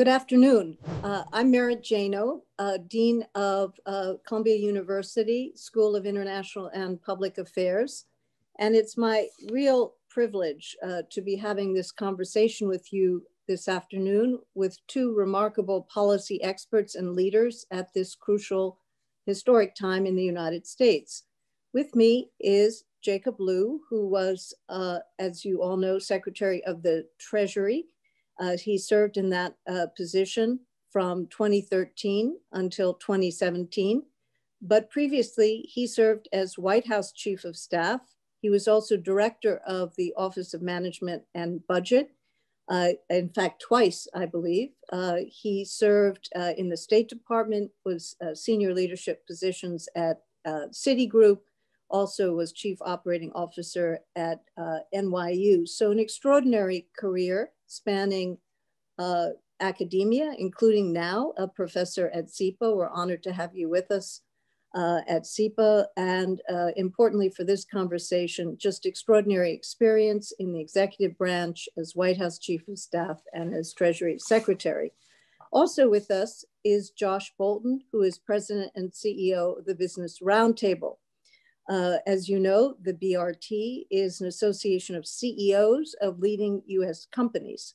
Good afternoon. Uh, I'm Merit Janow, uh, Dean of uh, Columbia University School of International and Public Affairs. And it's my real privilege uh, to be having this conversation with you this afternoon with two remarkable policy experts and leaders at this crucial historic time in the United States. With me is Jacob Lew, who was, uh, as you all know, Secretary of the Treasury uh, he served in that uh, position from 2013 until 2017. But previously, he served as White House Chief of Staff. He was also director of the Office of Management and Budget. Uh, in fact, twice, I believe. Uh, he served uh, in the State Department, was uh, senior leadership positions at Citigroup, also was chief operating officer at NYU. So an extraordinary career spanning uh, academia, including now a professor at SIPA. We're honored to have you with us uh, at SIPA. And uh, importantly for this conversation, just extraordinary experience in the executive branch as White House Chief of Staff and as Treasury Secretary. Also with us is Josh Bolten, who is President and CEO of the Business Roundtable. Uh, as you know, the BRT is an association of CEOs of leading US companies.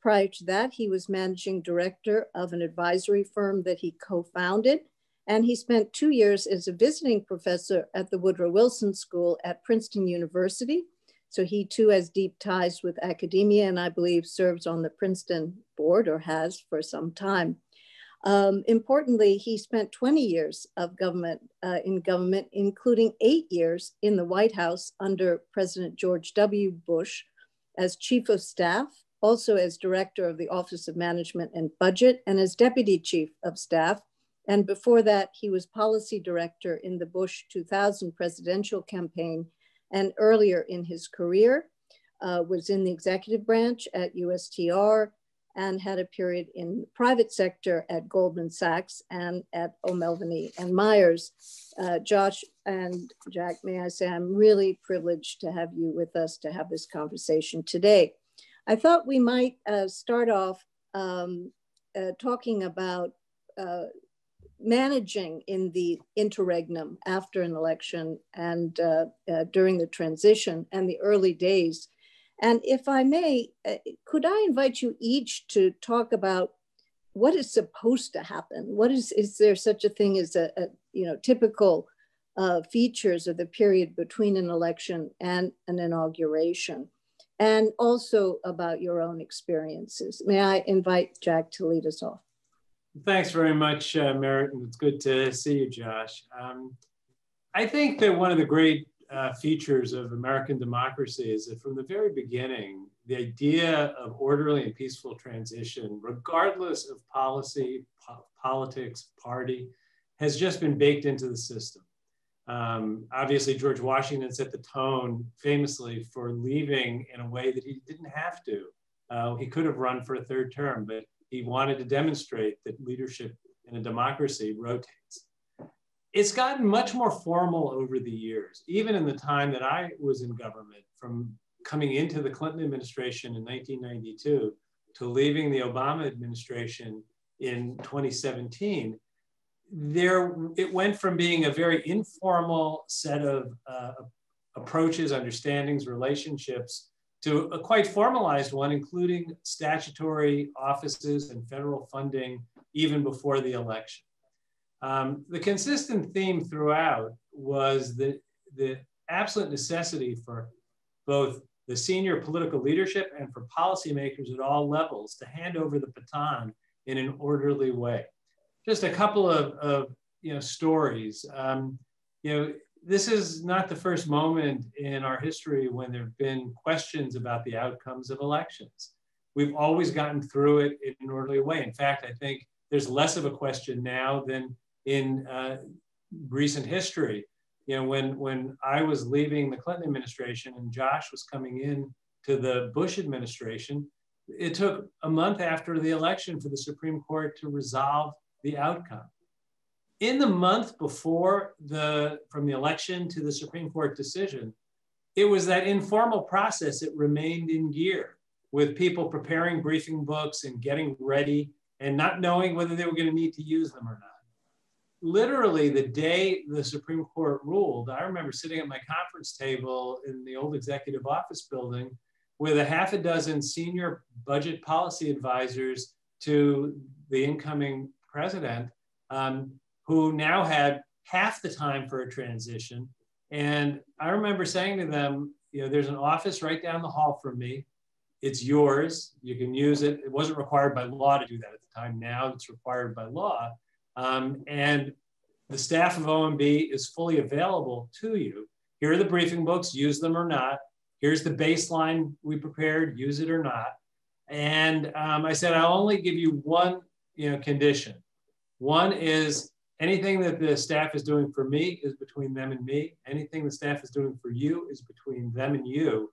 Prior to that, he was managing director of an advisory firm that he co-founded, and he spent two years as a visiting professor at the Woodrow Wilson School at Princeton University. So he too has deep ties with academia and I believe serves on the Princeton board or has for some time. Um, importantly, he spent 20 years of government uh, in government, including eight years in the White House under President George W. Bush as chief of staff, also as director of the Office of Management and Budget, and as deputy chief of staff. And before that, he was policy director in the Bush 2000 presidential campaign. And earlier in his career, uh, was in the executive branch at USTR, and had a period in the private sector at Goldman Sachs and at O'Melveny and Myers. Uh, Josh and Jack, may I say, I'm really privileged to have you with us to have this conversation today. I thought we might uh, start off um, uh, talking about uh, managing in the interregnum after an election and uh, uh, during the transition and the early days and if I may, uh, could I invite you each to talk about what is supposed to happen? What is, is there such a thing as a, a you know, typical uh, features of the period between an election and an inauguration? And also about your own experiences. May I invite Jack to lead us off? Thanks very much, uh, Merit, and it's good to see you, Josh. Um, I think that one of the great uh, features of American democracy is that from the very beginning, the idea of orderly and peaceful transition, regardless of policy, po politics, party, has just been baked into the system. Um, obviously, George Washington set the tone famously for leaving in a way that he didn't have to. Uh, he could have run for a third term, but he wanted to demonstrate that leadership in a democracy rotates it's gotten much more formal over the years, even in the time that I was in government, from coming into the Clinton administration in 1992 to leaving the Obama administration in 2017. There, it went from being a very informal set of uh, approaches, understandings, relationships to a quite formalized one, including statutory offices and federal funding even before the election. Um, the consistent theme throughout was the, the absolute necessity for both the senior political leadership and for policymakers at all levels to hand over the baton in an orderly way. Just a couple of, of you know, stories. Um, you know, this is not the first moment in our history when there have been questions about the outcomes of elections. We've always gotten through it in an orderly way. In fact, I think there's less of a question now than in uh, recent history. You know, when, when I was leaving the Clinton administration and Josh was coming in to the Bush administration, it took a month after the election for the Supreme Court to resolve the outcome. In the month before the, from the election to the Supreme Court decision, it was that informal process that remained in gear with people preparing briefing books and getting ready and not knowing whether they were going to need to use them or not. Literally, the day the Supreme Court ruled, I remember sitting at my conference table in the old executive office building with a half a dozen senior budget policy advisors to the incoming president, um, who now had half the time for a transition. And I remember saying to them, you know, there's an office right down the hall from me. It's yours. You can use it. It wasn't required by law to do that at the time. Now it's required by law. Um, and the staff of OMB is fully available to you. Here are the briefing books, use them or not. Here's the baseline we prepared, use it or not. And um, I said, I'll only give you one you know, condition. One is anything that the staff is doing for me is between them and me. Anything the staff is doing for you is between them and you.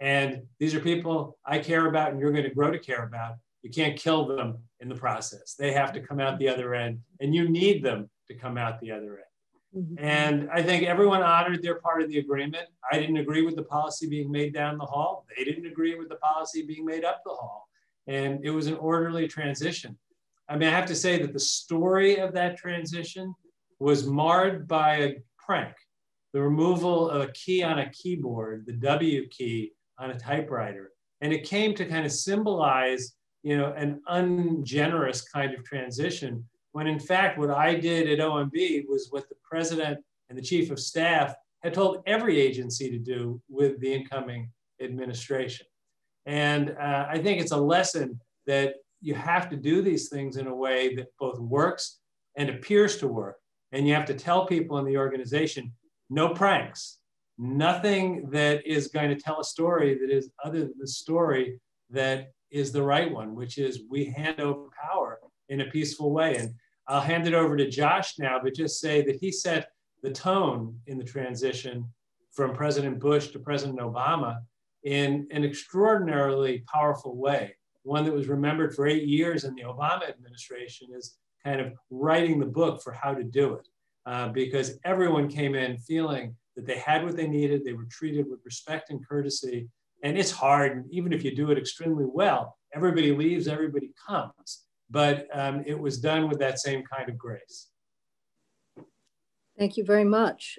And these are people I care about and you're going to grow to care about. You can't kill them in the process. They have to come out the other end, and you need them to come out the other end. Mm-hmm. And I think everyone honored their part of the agreement. I didn't agree with the policy being made down the hall. They didn't agree with the policy being made up the hall. And it was an orderly transition. I mean, I have to say that the story of that transition was marred by a prank the removal of a key on a keyboard, the W key on a typewriter. And it came to kind of symbolize, you know, an ungenerous kind of transition, when in fact, what I did at OMB was what the president and the chief of staff had told every agency to do with the incoming administration. And uh, I think it's a lesson that you have to do these things in a way that both works and appears to work. And you have to tell people in the organization, no pranks, nothing that is going to tell a story that is other than the story that is the right one, which is we hand over power in a peaceful way. And I'll hand it over to Josh now, but just say that he set the tone in the transition from President Bush to President Obama in an extraordinarily powerful way one that was remembered for eight years in the Obama administration is kind of writing the book for how to do it. Uh, because everyone came in feeling that they had what they needed, they were treated with respect and courtesy. And it's hard, and even if you do it extremely well, everybody leaves, everybody comes. But um, it was done with that same kind of grace. Thank you very much.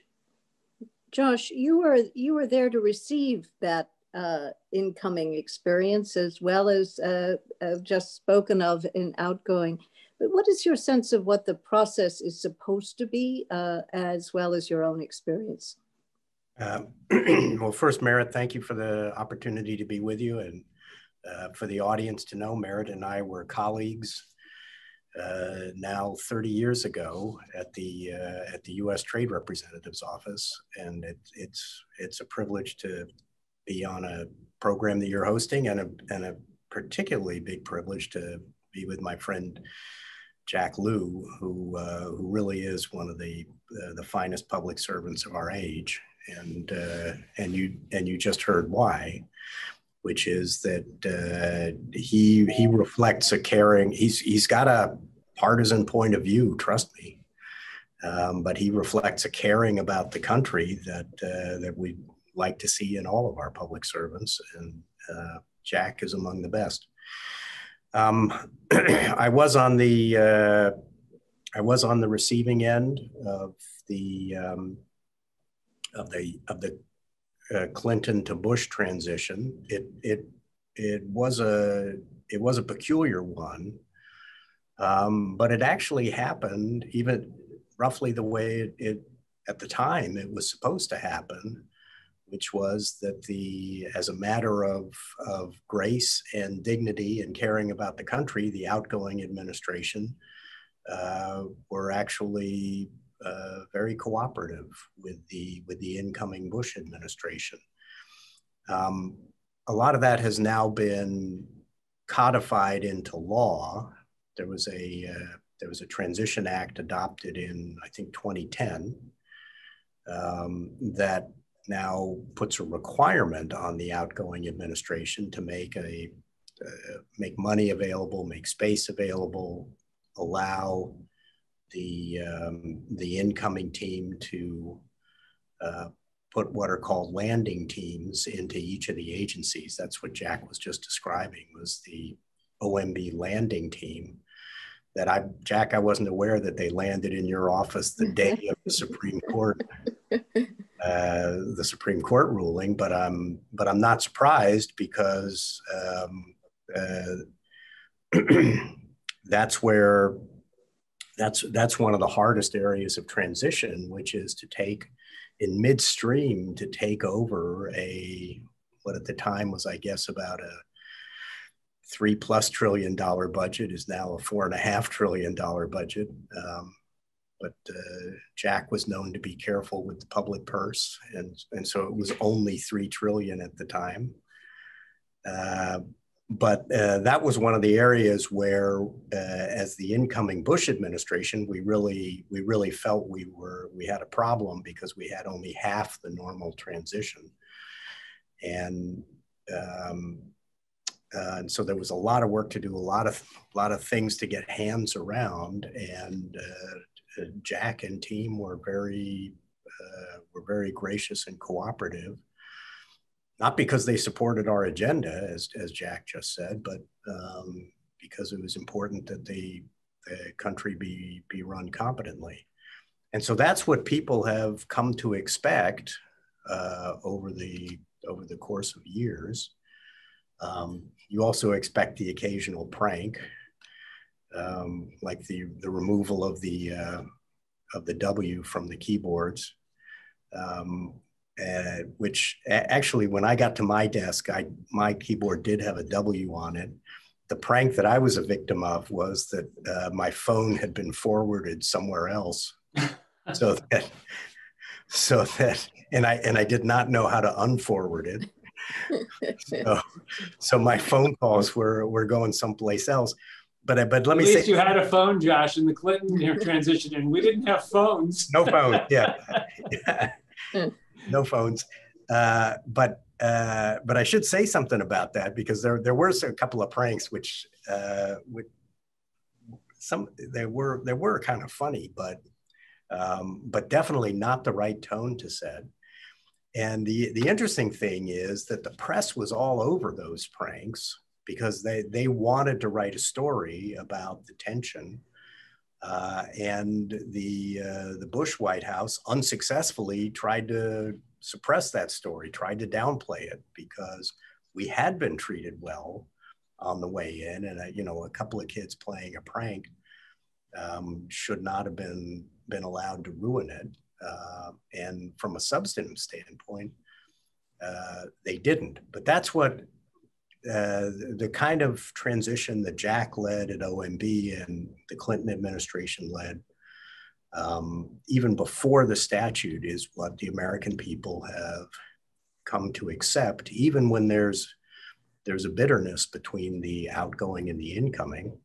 Josh, you were you were there to receive that uh, incoming experience as well as uh, uh, just spoken of in outgoing. But what is your sense of what the process is supposed to be uh, as well as your own experience? Um, well, first, Merit, thank you for the opportunity to be with you and uh, for the audience to know Merit and I were colleagues uh, now 30 years ago at the uh, at the U.S. Trade Representative's office, and it, it's it's a privilege to be on a program that you're hosting and a, and a particularly big privilege to be with my friend Jack Lew, who, uh, who really is one of the, uh, the finest public servants of our age. And, uh, and, you, and you just heard why, which is that uh, he, he reflects a caring, he's, he's got a partisan point of view, trust me. Um, but he reflects a caring about the country that, uh, that we like to see in all of our public servants, and uh, Jack is among the best. Um, I was on the uh, I was on the receiving end of the um, of the of the uh, Clinton to Bush transition. It it it was a it was a peculiar one, um, but it actually happened even roughly the way it, it at the time it was supposed to happen which was that the, as a matter of, of grace and dignity and caring about the country, the outgoing administration uh, were actually uh, very cooperative with the, with the incoming Bush administration. Um, a lot of that has now been codified into law. There was a, uh, there was a transition act adopted in, I think, 2010 um, that now puts a requirement on the outgoing administration to make a uh, make money available, make space available, allow the um, the incoming team to uh, put what are called landing teams into each of the agencies. That's what Jack was just describing was the OMB landing team that I, Jack, I wasn't aware that they landed in your office the day of the Supreme Court, uh, the Supreme Court ruling. But I'm, but I'm not surprised because um, uh, that's where that's that's one of the hardest areas of transition, which is to take in midstream to take over a what at the time was, I guess, about a three plus trillion dollar budget is now a four and a half trillion dollar budget. Um, but uh, Jack was known to be careful with the public purse, and and so it was only three trillion at the time. Uh, but uh, that was one of the areas where, uh, as the incoming Bush administration, we really we really felt we were we had a problem because we had only half the normal transition, and um, uh, and so there was a lot of work to do, a lot of a lot of things to get hands around, and uh, Jack and team were very uh, were very gracious and cooperative. Not because they supported our agenda, as as Jack just said, but um, because it was important that the, the country be be run competently, and so that's what people have come to expect uh, over the over the course of years. Um, you also expect the occasional prank, um, like the, the removal of the, uh, of the W from the keyboards, um, uh, which actually, when I got to my desk, I, my keyboard did have a W on it. The prank that I was a victim of was that uh, my phone had been forwarded somewhere else. so that, so that, and I, and I did not know how to unforward it so, so my phone calls were were going someplace else. But but let At me least say, you had a phone, Josh, in the Clinton transition, and we didn't have phones. No phone, yeah, no phones. Uh, but uh, but I should say something about that because there there were a couple of pranks which uh, which some they were they were kind of funny, but um, but definitely not the right tone to set. And the, the interesting thing is that the press was all over those pranks because they, they wanted to write a story about the tension. Uh, and the, uh, the Bush White House unsuccessfully tried to suppress that story, tried to downplay it because we had been treated well on the way in. And, uh, you know, a couple of kids playing a prank um, should not have been, been allowed to ruin it. Uh, and from a substantive standpoint, uh, they didn't. But that's what uh, the kind of transition that Jack led at OMB and the Clinton administration led, um, even before the statute, is what the American people have come to accept, even when there's there's a bitterness between the outgoing and the incoming.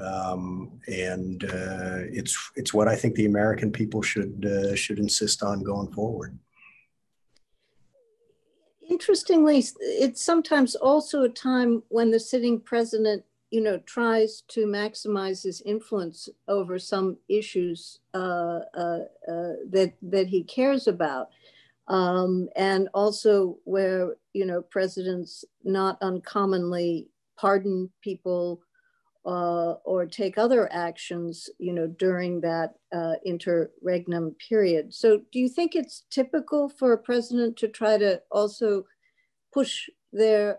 Um, and uh, it's it's what I think the American people should uh, should insist on going forward. Interestingly, it's sometimes also a time when the sitting president, you know, tries to maximize his influence over some issues uh, uh, uh that that he cares about. Um, and also where you know presidents not uncommonly pardon people uh, or take other actions, you know, during that uh, interregnum period. So, do you think it's typical for a president to try to also push their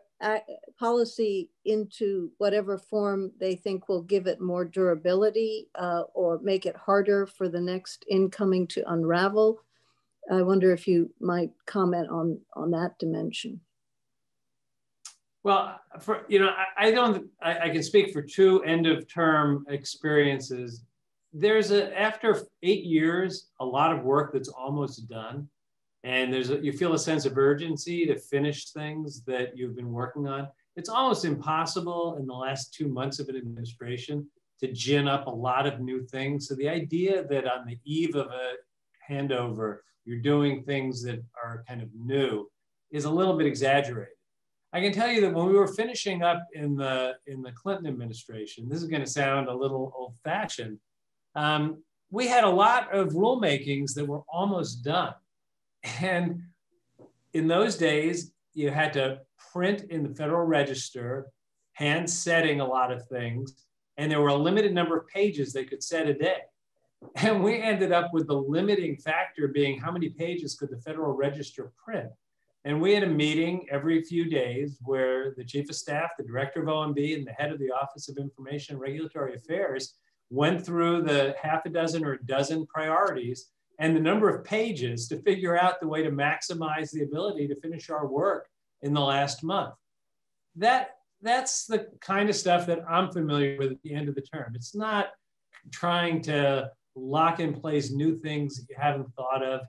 policy into whatever form they think will give it more durability uh, or make it harder for the next incoming to unravel? I wonder if you might comment on on that dimension. Well, for you know, I, I don't. I, I, can speak for two end of term experiences. There's a after eight years, a lot of work that's almost done, and there's a, you feel a sense of urgency to finish things that you've been working on. It's almost impossible in the last two months of an administration to gin up a lot of new things. So the idea that on the eve of a handover, you're doing things that are kind of new is a little bit exaggerated. I can tell you that when we were finishing up in the in the Clinton administration, this is going to sound a little old-fashioned. Um, we had a lot of rulemakings that were almost done, and in those days, you had to print in the Federal Register, hand setting a lot of things, and there were a limited number of pages they could set a day. And we ended up with the limiting factor being how many pages could the Federal Register print? And we had a meeting every few days where the chief of staff, the director of OMB, and the head of the Office of Information and Regulatory Affairs went through the half a dozen or a dozen priorities and the number of pages to figure out the way to maximize the ability to finish our work in the last month. That, that's the kind of stuff that I'm familiar with at the end of the term. It's not trying to lock in place new things you haven't thought of.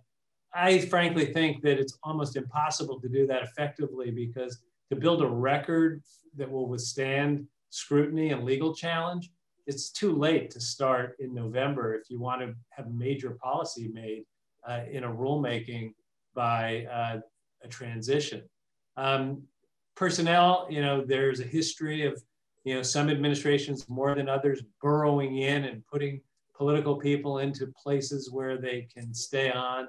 I frankly think that it's almost impossible to do that effectively because to build a record that will withstand scrutiny and legal challenge, it's too late to start in November if you want to have major policy made uh, in a rulemaking by uh, a transition. Um, personnel, you know, there's a history of, you know, some administrations more than others burrowing in and putting political people into places where they can stay on.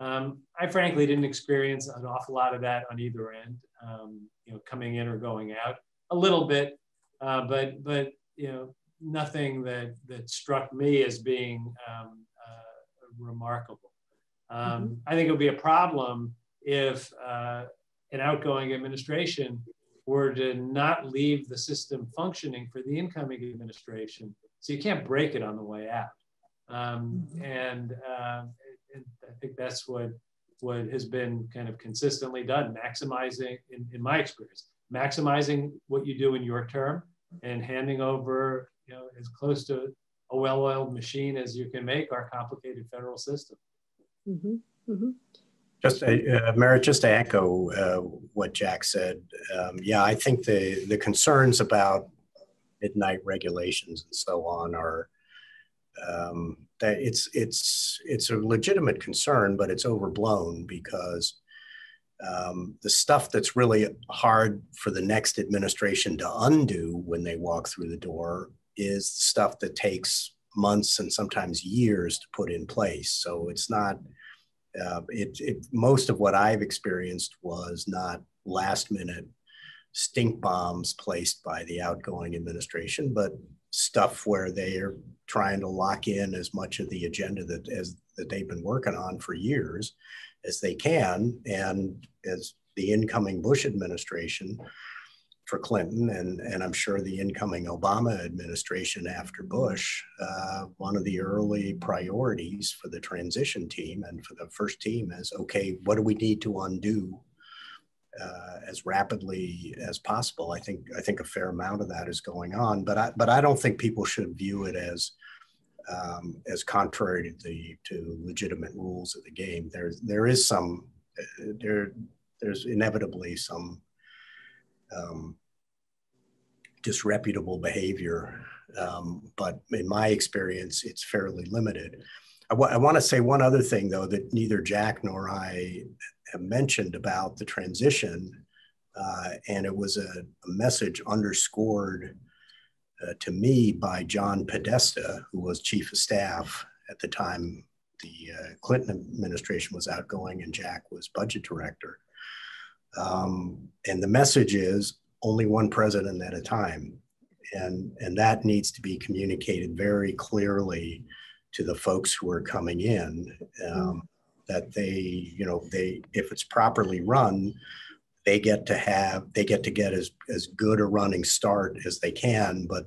Um, I frankly didn't experience an awful lot of that on either end, um, you know, coming in or going out. A little bit, uh, but but you know, nothing that that struck me as being um, uh, remarkable. Um, mm-hmm. I think it would be a problem if uh, an outgoing administration were to not leave the system functioning for the incoming administration so you can't break it on the way out. Um, mm-hmm. and, uh, and, I think that's what what has been kind of consistently done, maximizing, in, in my experience, maximizing what you do in your term and handing over, you know, as close to a well-oiled machine as you can make our complicated federal system. Mm-hmm. Mm-hmm. Just, uh, Merit, just to echo uh, what Jack said, um, yeah, I think the the concerns about midnight regulations and so on are um, that it's it's it's a legitimate concern, but it's overblown because um, the stuff that's really hard for the next administration to undo when they walk through the door is stuff that takes months and sometimes years to put in place. So it's not. Uh, it, it most of what I've experienced was not last minute stink bombs placed by the outgoing administration, but stuff where they are trying to lock in as much of the agenda that as that they've been working on for years as they can, and as the incoming Bush administration for Clinton, and, and I'm sure the incoming Obama administration after Bush, uh, one of the early priorities for the transition team and for the first team is okay, what do we need to undo uh, as rapidly as possible. I think I think a fair amount of that is going on, but I but I don't think people should view it as um, as contrary to the to legitimate rules of the game. There's there is some uh, there there's inevitably some um, disreputable behavior, um, but in my experience, it's fairly limited. I, I want to say one other thing though that neither Jack nor I mentioned about the transition, uh, and it was a, a message underscored uh, to me by John Podesta, who was chief of staff at the time the uh, Clinton administration was outgoing and Jack was budget director. Um, and the message is only one president at a time. And, and that needs to be communicated very clearly to the folks who are coming in. Um, that they, you know, they if it's properly run, they get to have they get to get as as good a running start as they can, but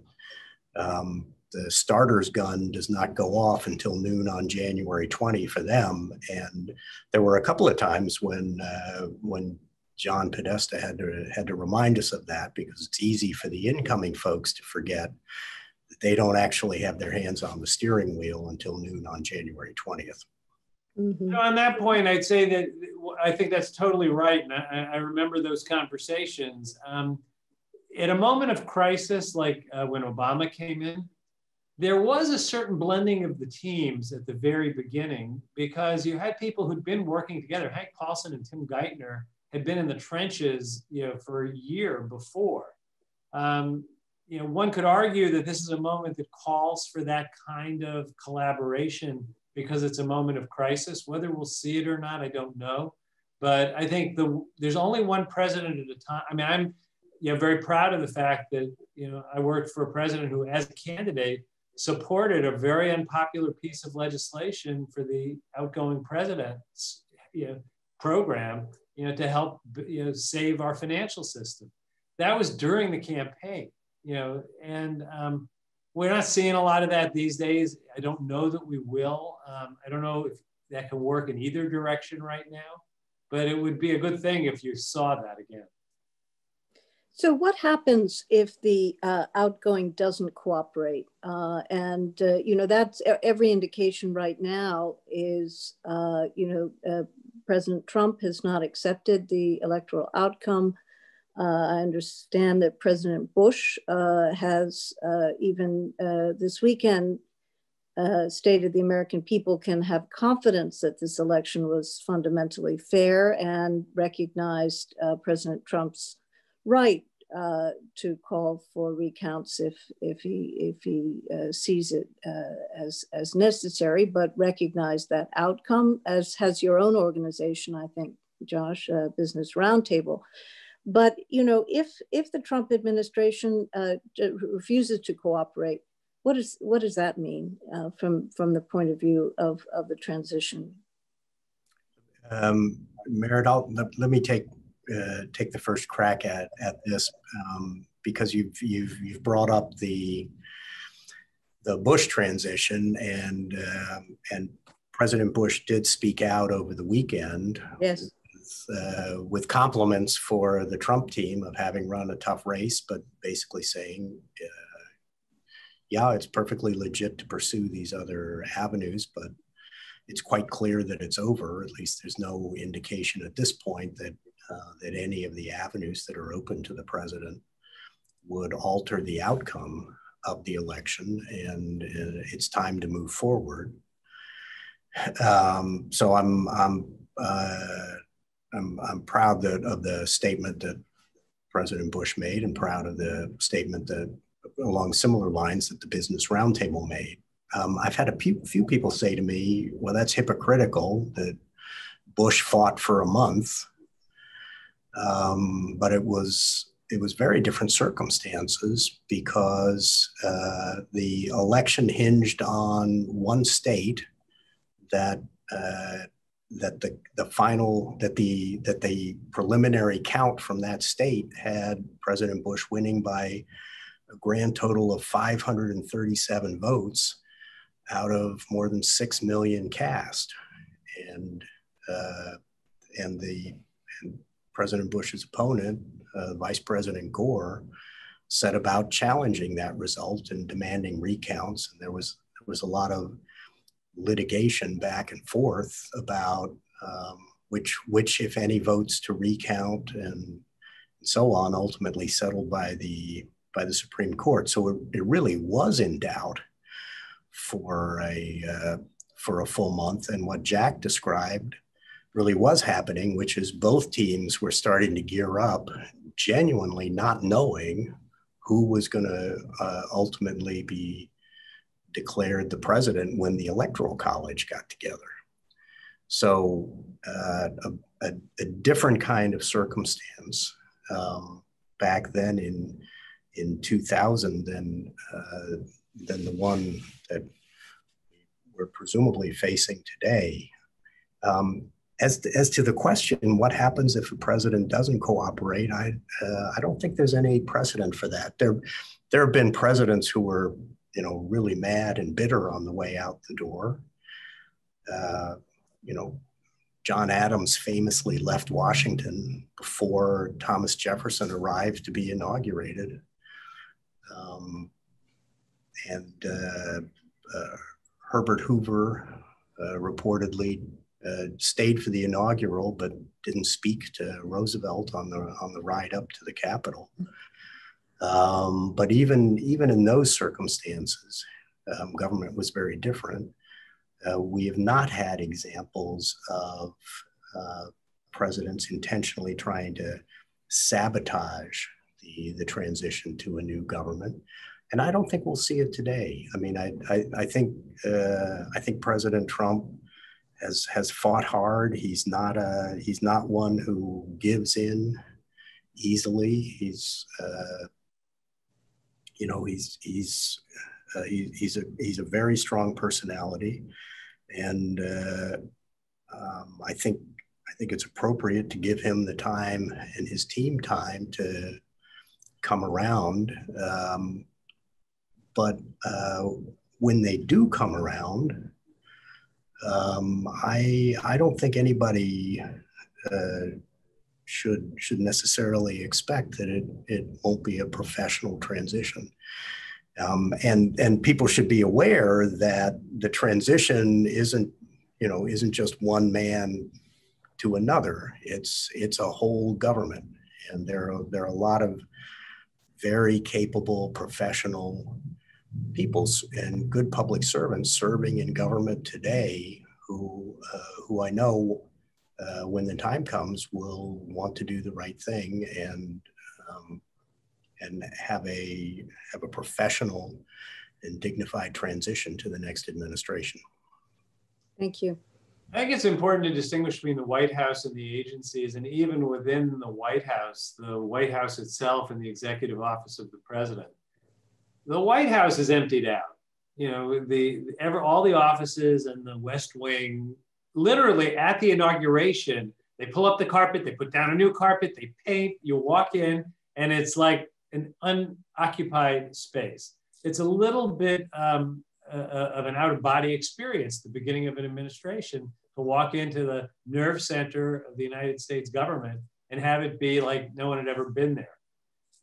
um, the starter's gun does not go off until noon on January 20 for them. And there were a couple of times when uh, when John Podesta had to had to remind us of that because it's easy for the incoming folks to forget that they don't actually have their hands on the steering wheel until noon on January 20th. Mm-hmm. On that point, I'd say that I think that's totally right. And I, I remember those conversations. Um, at a moment of crisis, like uh, when Obama came in, there was a certain blending of the teams at the very beginning because you had people who'd been working together. Hank Paulson and Tim Geithner had been in the trenches, you know, for a year before. Um, you know, one could argue that this is a moment that calls for that kind of collaboration because it's a moment of crisis. Whether we'll see it or not, I don't know. But I think the there's only one president at a time. I mean, I'm know, very proud of the fact that, you know, I worked for a president who, as a candidate, supported a very unpopular piece of legislation for the outgoing president's you know, program, you know, to help you know, save our financial system. That was during the campaign, you know, and um, we're not seeing a lot of that these days. I don't know that we will. Um, I don't know if that can work in either direction right now, but it would be a good thing if you saw that again. So what happens if the uh, outgoing doesn't cooperate? Uh, and, uh, you know, that's every indication right now is, uh, you know, uh, President Trump has not accepted the electoral outcome. Uh, I understand that President Bush has even this weekend stated the American people can have confidence that this election was fundamentally fair and recognized President Trump's right uh, to call for recounts if if he if he uh, sees it uh, as as necessary, but recognize that outcome as has your own organization, I think, Josh, uh, Business Roundtable. But you know, if if the Trump administration uh, refuses to cooperate, what is what does that mean uh, from from the point of view of of the transition? Um, Merit, I'll, let, let me take uh, take the first crack at at this um, because you've you've you've brought up the the Bush transition and um, and President Bush did speak out over the weekend. Yes. With, uh, with compliments for the Trump team of having run a tough race, but basically saying, uh, yeah, it's perfectly legit to pursue these other avenues, but it's quite clear that it's over. At least there's no indication at this point that uh, that any of the avenues that are open to the president would alter the outcome of the election, and uh, it's time to move forward. Um, so I'm I'm, uh, I'm I'm proud that of the statement that President Bush made, and proud of the statement that along similar lines that the Business Roundtable made. Um, I've had a few, few people say to me, "Well, that's hypocritical that Bush fought for a month." Um, but it was it was very different circumstances because uh, the election hinged on one state that uh, that the the final that the that the preliminary count from that state had President Bush winning by a grand total of 537 votes out of more than six million cast, and uh, and the and President Bush's opponent, uh, Vice President Gore, set about challenging that result and demanding recounts. And there was there was a lot of litigation back and forth about um, which which, if any, votes to recount and, so on. Ultimately settled by the by the Supreme Court. So it, it really was in doubt for a uh, for a full month. And what Jack described really was happening, which is both teams were starting to gear up, genuinely not knowing who was going to uh, ultimately be declared the president when the electoral college got together. So uh, a, a, a, different kind of circumstance um, back then in in 2000 than uh, than the one that we're presumably facing today. Um, as to, as to the question, what happens if a president doesn't cooperate? I uh, I don't think there's any precedent for that. There there have been presidents who were you know really mad and bitter on the way out the door. Uh, you know, John Adams famously left Washington before Thomas Jefferson arrived to be inaugurated. Um, and uh, uh Herbert Hoover uh, reportedly uh, stayed for the inaugural, but didn't speak to Roosevelt on the on the ride up to the Capitol. Um, but even even in those circumstances, um, government was very different. Uh, we have not had examples of uh, presidents intentionally trying to sabotage the, the transition to a new government. And I don't think we'll see it today. I mean, I, I, I think uh, I think President Trump has has fought hard. He's not a he's not one who gives in easily. He's, uh, you know, he's he's uh, he, he's a he's a very strong personality, and uh, um, I think I think it's appropriate to give him the time and his team time to come around. Um, but uh, when they do come around, um, I I don't think anybody uh, should should necessarily expect that it it won't be a professional transition. Um, and and people should be aware that the transition isn't you know isn't just one man to another. It's it's a whole government, and there are there are a lot of very capable professional people and good public servants serving in government today who uh, who I know uh, when the time comes will want to do the right thing and um, and have a have a professional and dignified transition to the next administration. Thank you. I think it's important to distinguish between the White House and the agencies, and even within the White House, the White House itself and the executive office of the president. The White House is emptied out. You know, the ever all the offices and the West Wing, literally at the inauguration, they pull up the carpet, they put down a new carpet, they paint. You walk in, and it's like an unoccupied space. It's a little bit um, uh, of an out of body experience, the beginning of an administration, to walk into the nerve center of the United States government and have it be like no one had ever been there.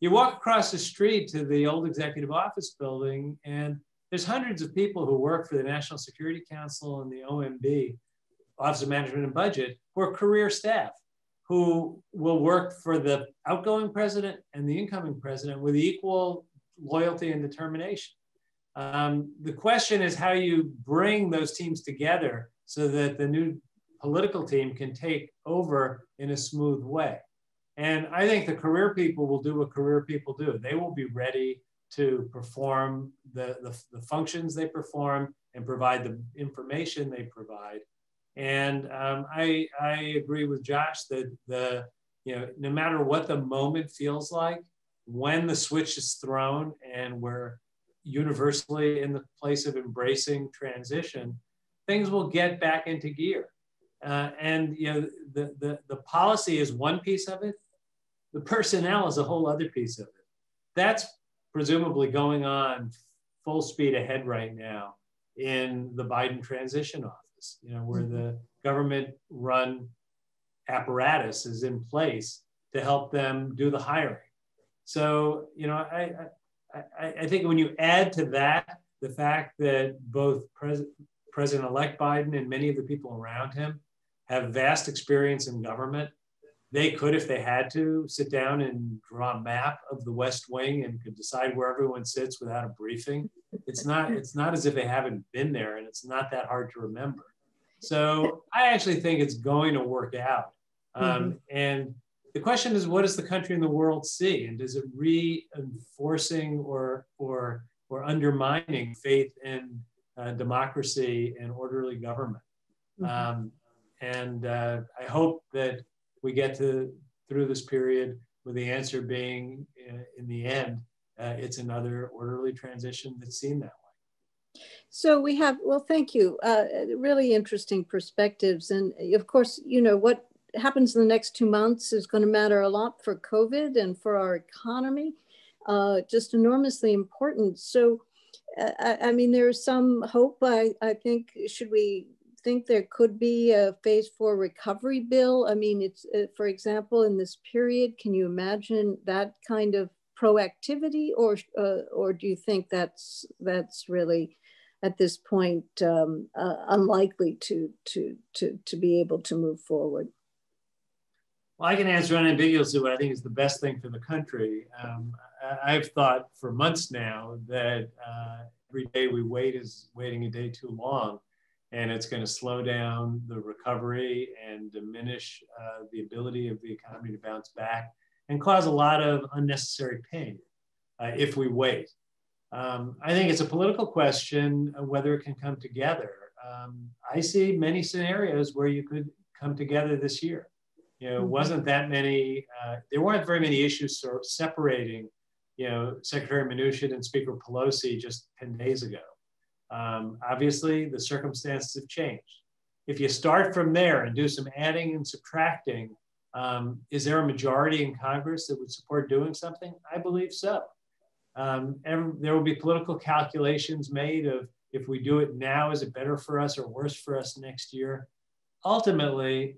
You walk across the street to the old executive office building, and there's hundreds of people who work for the National Security Council and the OMB, Office of Management and Budget, who are career staff who will work for the outgoing president and the incoming president with equal loyalty and determination. Um, the question is how you bring those teams together so that the new political team can take over in a smooth way. And I think the career people will do what career people do. They will be ready to perform the, the, the functions they perform and provide the information they provide and um, I, I agree with Josh that the, you know, no matter what the moment feels like, when the switch is thrown and we're universally in the place of embracing transition, things will get back into gear. Uh, and you know, the, the, the policy is one piece of it. The personnel is a whole other piece of it. That's presumably going on full speed ahead right now in the Biden transition office you know, where the government run apparatus is in place to help them do the hiring. So, you know, I, I, I think when you add to that the fact that both Pres- President-elect Biden and many of the people around him have vast experience in government, they could, if they had to, sit down and draw a map of the West Wing and could decide where everyone sits without a briefing. It's not, it's not as if they haven't been there, and it's not that hard to remember. So I actually think it's going to work out. Um, mm-hmm. And the question is, what does the country and the world see, and does it reinforcing or or or undermining faith in uh, democracy and orderly government? Mm-hmm. Um, and uh, I hope that we get to through this period with the answer being, uh, in the end, uh, it's another orderly transition that's seen that way. So we have, well, thank you. Uh, really interesting perspectives. And of course, you know, what happens in the next two months is going to matter a lot for COVID and for our economy, uh, just enormously important. So, uh, I, I, mean, there's some hope, I, I think, should we think there could be a phase four recovery bill? I mean, it's, uh, for example, in this period, can you imagine that kind of proactivity or, uh, or do you think that's, that's really at this point um, uh, unlikely to, to, to, to be able to move forward? Well, I can answer unambiguously what I think is the best thing for the country. Um, I've thought for months now that uh, every day we wait is waiting a day too long, and it's going to slow down the recovery and diminish uh, the ability of the economy to bounce back and cause a lot of unnecessary pain uh, if we wait. Um, I think it's a political question whether it can come together. Um, I see many scenarios where you could come together this year. You know, Mhm. wasn't that many, uh, there weren't very many issues sort of separating, you know, Secretary Mnuchin and Speaker Pelosi just 10 days ago. Um, obviously, the circumstances have changed. If you start from there and do some adding and subtracting, um, is there a majority in Congress that would support doing something? I believe so. Um, and there will be political calculations made of if we do it now, is it better for us or worse for us next year? Ultimately,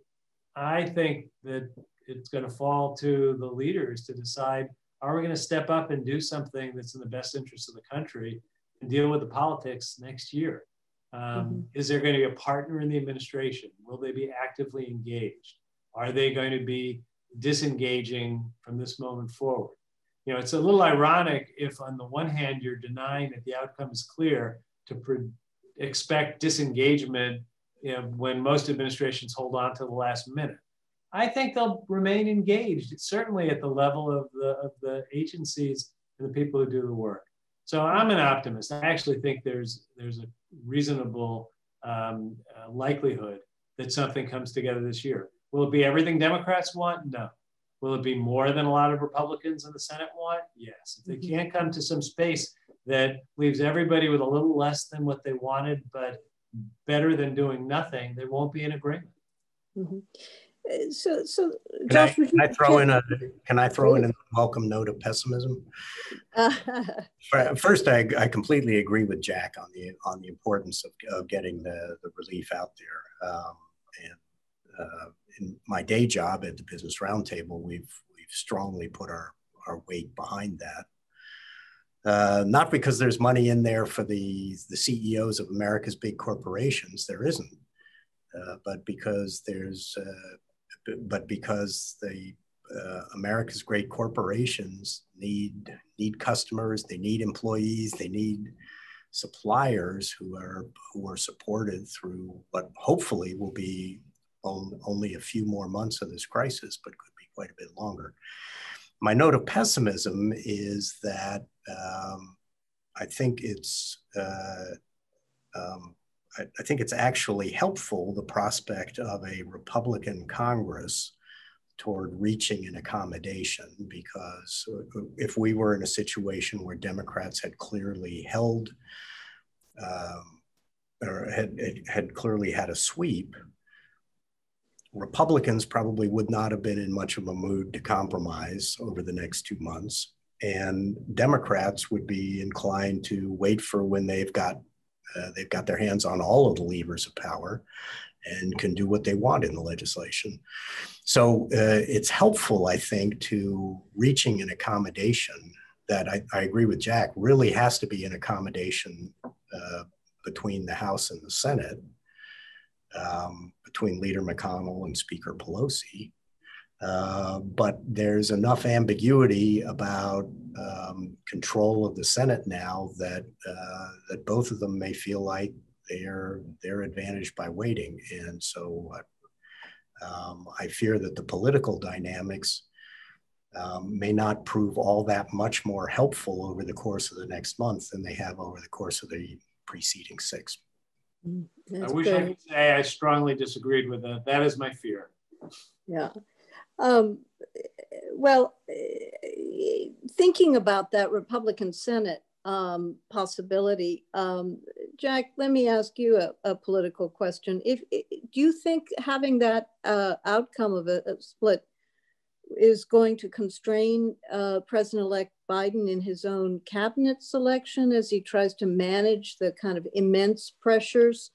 I think that it's going to fall to the leaders to decide are we going to step up and do something that's in the best interest of the country and deal with the politics next year? Um, mm-hmm. Is there going to be a partner in the administration? Will they be actively engaged? Are they going to be disengaging from this moment forward? You know, it's a little ironic if, on the one hand, you're denying that the outcome is clear to pre- expect disengagement you know, when most administrations hold on to the last minute. I think they'll remain engaged, certainly at the level of the, of the agencies and the people who do the work. So I'm an optimist. I actually think there's, there's a reasonable um, uh, likelihood that something comes together this year. Will it be everything Democrats want? No. Will it be more than a lot of Republicans in the Senate want? Yes. If they mm-hmm. can't come to some space that leaves everybody with a little less than what they wanted, but better than doing nothing, they won't be in agreement. Mm-hmm. Uh, so, so can, Josh, I, can I throw in a can I throw in a welcome note of pessimism? First, I, I completely agree with Jack on the on the importance of, of getting the, the relief out there. Um, and uh, in my day job at the Business Roundtable, we've we've strongly put our our weight behind that. Uh, not because there's money in there for the, the CEOs of America's big corporations, there isn't, uh, but because there's, uh, but because the uh, America's great corporations need need customers, they need employees, they need suppliers who are who are supported through what hopefully will be on, only a few more months of this crisis, but could be quite a bit longer. My note of pessimism is that um, I think it's uh, um, I, I, think it's actually helpful the prospect of a Republican Congress toward reaching an accommodation because if we were in a situation where Democrats had clearly held um, or had, had clearly had a sweep, Republicans probably would not have been in much of a mood to compromise over the next two months. And Democrats would be inclined to wait for when they've got uh, they've got their hands on all of the levers of power and can do what they want in the legislation. So uh, it's helpful, I think, to reaching an accommodation that I, I agree with Jack really has to be an accommodation uh, between the House and the Senate um, between Leader McConnell and Speaker Pelosi. Uh, but there's enough ambiguity about um, control of the Senate now that uh, that both of them may feel like they're they're advantaged by waiting, and so um, I fear that the political dynamics um, may not prove all that much more helpful over the course of the next month than they have over the course of the preceding six. Mm, I wish good. I could say I strongly disagreed with that. That is my fear. Yeah. Um, well, thinking about that Republican Senate um, possibility, um, Jack, let me ask you a, a, political question. If do you think having that uh, outcome of a, a, split is going to constrain uh, President-elect Biden in his own cabinet selection as he tries to manage the kind of immense pressures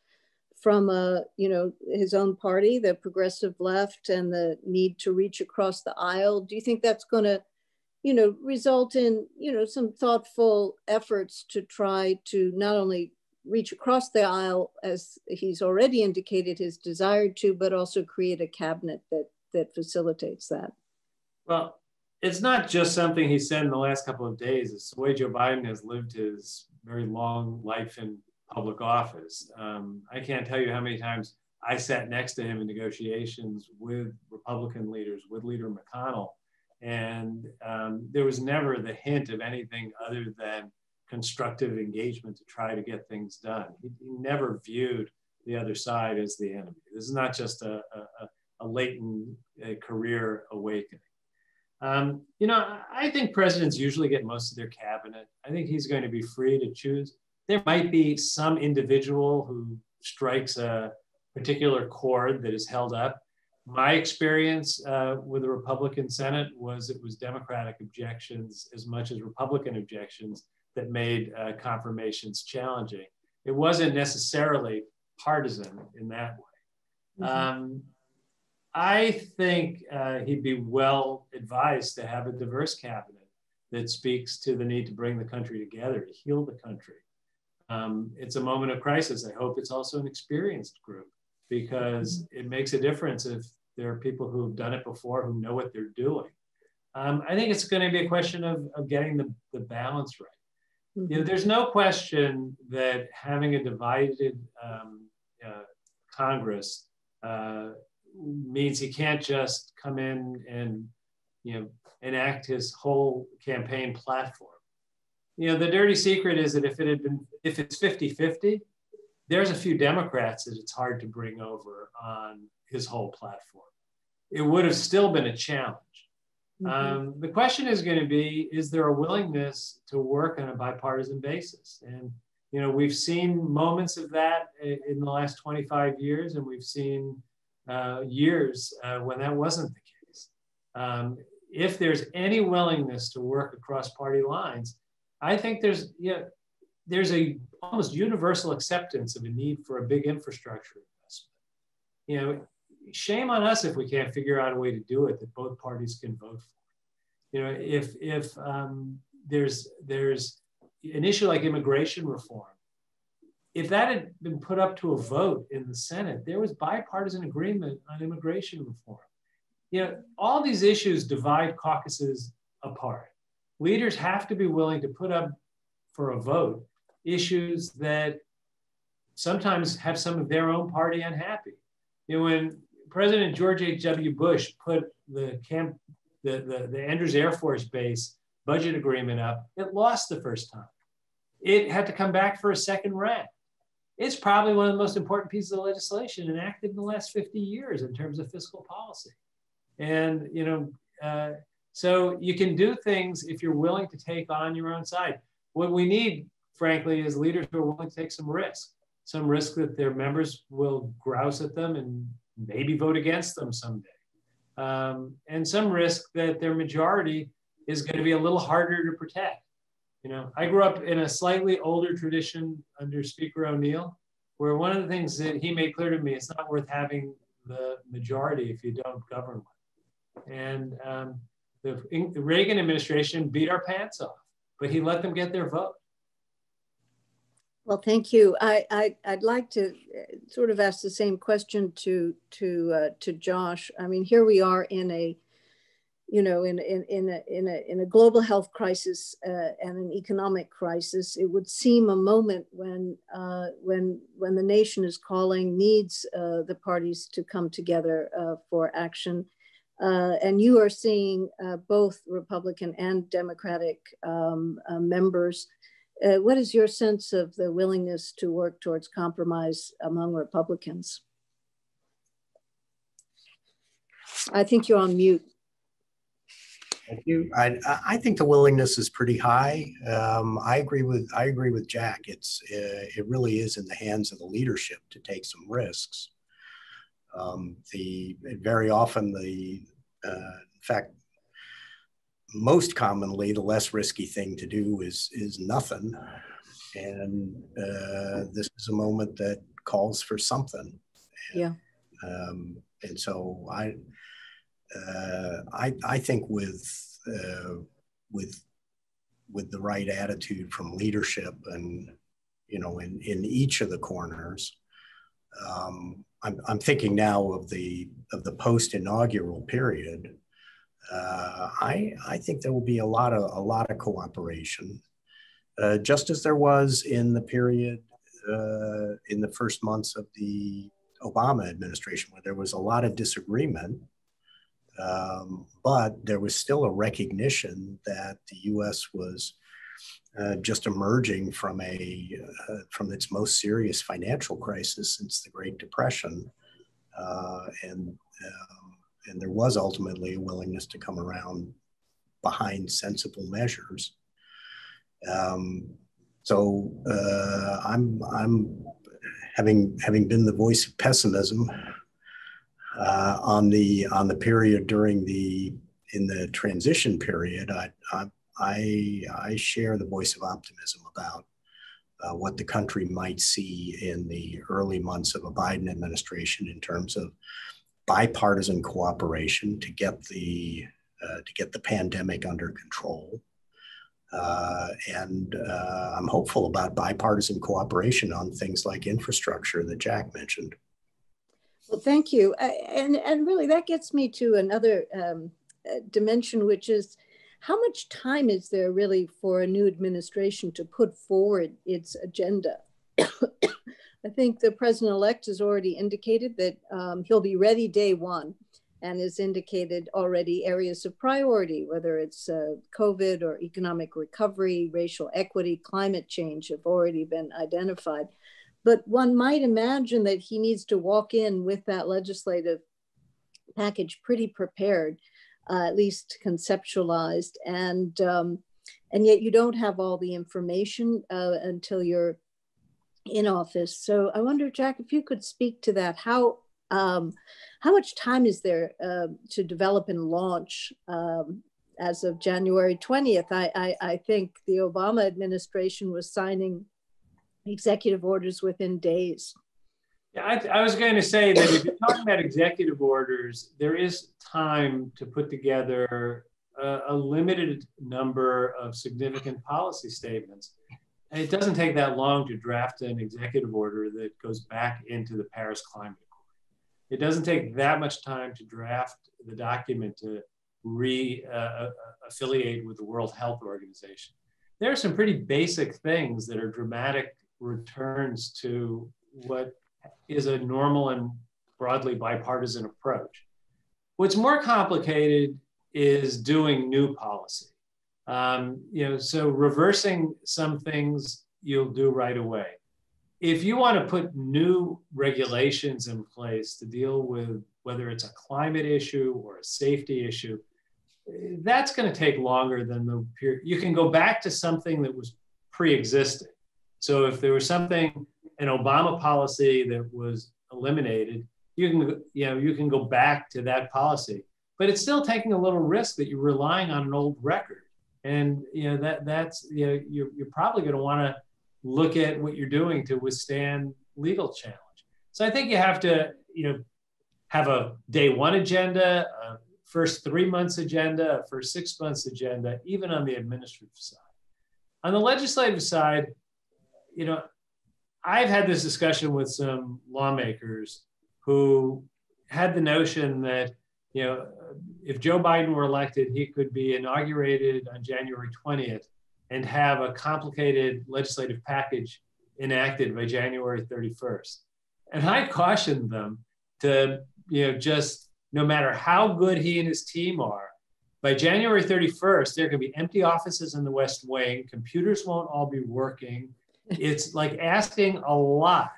from a, you know, his own party, the progressive left, and the need to reach across the aisle. Do you think that's going to, you know, result in, you know, some thoughtful efforts to try to not only reach across the aisle as he's already indicated his desire to, but also create a cabinet that that facilitates that? Well, it's not just something he said in the last couple of days. It's the way Joe Biden has lived his very long life in public office. Um, I can't tell you how many times I sat next to him in negotiations with Republican leaders, with Leader McConnell, and um, there was never the hint of anything other than constructive engagement to try to get things done. He, he never viewed the other side as the enemy. This is not just a, a, a a latent uh, career awakening. Um, you know, I think presidents usually get most of their cabinet. I think he's going to be free to choose. There might be some individual who strikes a particular chord that is held up. My experience uh, with the Republican Senate was it was Democratic objections as much as Republican objections that made uh, confirmations challenging. It wasn't necessarily partisan in that way. Mm-hmm. Um, I think uh, he'd be well advised to have a diverse cabinet that speaks to the need to bring the country together, to heal the country. Um, it's a moment of crisis. I hope it's also an experienced group because it makes a difference if there are people who have done it before who know what they're doing. Um, I think it's going to be a question of, of getting the, the balance right. Mm-hmm. You know, there's no question that having a divided um, uh, Congress uh, means he can't just come in and you know enact his whole campaign platform. You know, the dirty secret is that if it had been if it's 50-50, there's a few Democrats that it's hard to bring over on his whole platform. It would have still been a challenge. Mm-hmm. Um, the question is going to be: Is there a willingness to work on a bipartisan basis? And you know, we've seen moments of that in the last 25 years, and we've seen uh, years uh, when that wasn't the case. Um, if there's any willingness to work across party lines, I think there's you know, there's a almost universal acceptance of a need for a big infrastructure investment. You know, shame on us if we can't figure out a way to do it that both parties can vote for. You know, if if um, there's there's an issue like immigration reform if that had been put up to a vote in the Senate, there was bipartisan agreement on immigration reform. You know, all these issues divide caucuses apart. Leaders have to be willing to put up for a vote issues that sometimes have some of their own party unhappy. You know, when President George H.W. Bush put the camp, the, the, the Andrews Air Force Base budget agreement up, it lost the first time. It had to come back for a second round it's probably one of the most important pieces of legislation enacted in the last 50 years in terms of fiscal policy. And, you know, uh, so you can do things if you're willing to take on your own side. What we need, frankly, is leaders who are willing to take some risk, some risk that their members will grouse at them and maybe vote against them someday. Um, and some risk that their majority is going to be a little harder to protect. You know, I grew up in a slightly older tradition under Speaker O'Neill, where one of the things that he made clear to me, it's not worth having the majority if you don't govern one. And um, the, the Reagan administration beat our pants off, but he let them get their vote. Well, thank you. I, I would like to uh, sort of ask the same question to to uh, to Josh. I mean, here we are in a you know, in, in, in, a, in, a, in a global health crisis uh, and an economic crisis, it would seem a moment when, uh, when, when the nation is calling, needs uh, the parties to come together uh, for action. Uh, and you are seeing uh, both Republican and Democratic um, members. what is your sense of the willingness to work towards compromise among Republicans? I think you're on mute. Thank you. I, I think the willingness is pretty high. Um, I agree with I agree with Jack. It's uh, it really is in the hands of the leadership to take some risks. Um, the very often the uh, in fact most commonly the less risky thing to do is is nothing, and uh, this is a moment that calls for something. Yeah. Um, and so I I, I think with uh, with with the right attitude from leadership and you know in, in each of the corners um, I'm, I'm thinking now of the of the post inaugural period. Uh, I, I think there will be a lot of a lot of cooperation uh, just as there was in the period uh, in the first months of the Obama administration where there was a lot of disagreement um, but there was still a recognition that the U.S. was uh, just emerging from a uh, from its most serious financial crisis since the Great Depression, uh, and um, and there was ultimately a willingness to come around behind sensible measures. Um, so uh, I'm I'm having having been the voice of pessimism uh, on the on the period during the in the transition period. I I I, share the voice of optimism about uh, what the country might see in the early months of a Biden administration in terms of bipartisan cooperation to get the uh, to get the pandemic under control. Uh, and uh, I'm hopeful about bipartisan cooperation on things like infrastructure that Jack mentioned. Well, thank you. and, and really, that gets me to another um, uh, dimension, which is how much time is there really for a new administration to put forward its agenda? I think the president elect has already indicated that um, he'll be ready day one and has indicated already areas of priority, whether it's uh, COVID or economic recovery, racial equity, climate change have already been identified. But one might imagine that he needs to walk in with that legislative package pretty prepared, uh, at least conceptualized, and um, and yet you don't have all the information uh, until you're in office. So I wonder, Jack, if you could speak to that. How um, how much time is there uh, to develop and launch um, as of January 20th? I, I, I, think the Obama administration was signing executive orders within days. Yeah, I, I was going to say that if you're talking about executive orders, there is time to put together a, a limited number of significant policy statements. And it doesn't take that long to draft an executive order that goes back into the Paris Climate Accord. it doesn't take that much time to draft the document to re-affiliate uh, uh with the World Health Organization. There are some pretty basic things that are dramatic returns to what is a normal and broadly bipartisan approach. What's more complicated is doing new policy. Um, you know, so reversing some things you'll do right away if you want to put new regulations in place to deal with whether it's a climate issue or a safety issue, that's going to take longer than the period. You can go back to something that was pre-existing. So if there was something, an Obama policy that was eliminated, you can, you know, you can go back to that policy. But it's still taking a little risk that you're relying on an old record. And you know that that's you know you're, you're probably going to want to look at what you're doing to withstand legal challenge. So I think you have to, you know, have a day one agenda, a first three months agenda, a first six months agenda, even on the administrative side. On the legislative side, you know, I've had this discussion with some lawmakers who had the notion that, you know, if Joe Biden were elected, he could be inaugurated on January 20th and have a complicated legislative package enacted by January 31st. And I cautioned them to, you know, just no matter how good he and his team are, by January 31st, there can be empty offices in the West Wing, computers won't all be working. It's like asking a lot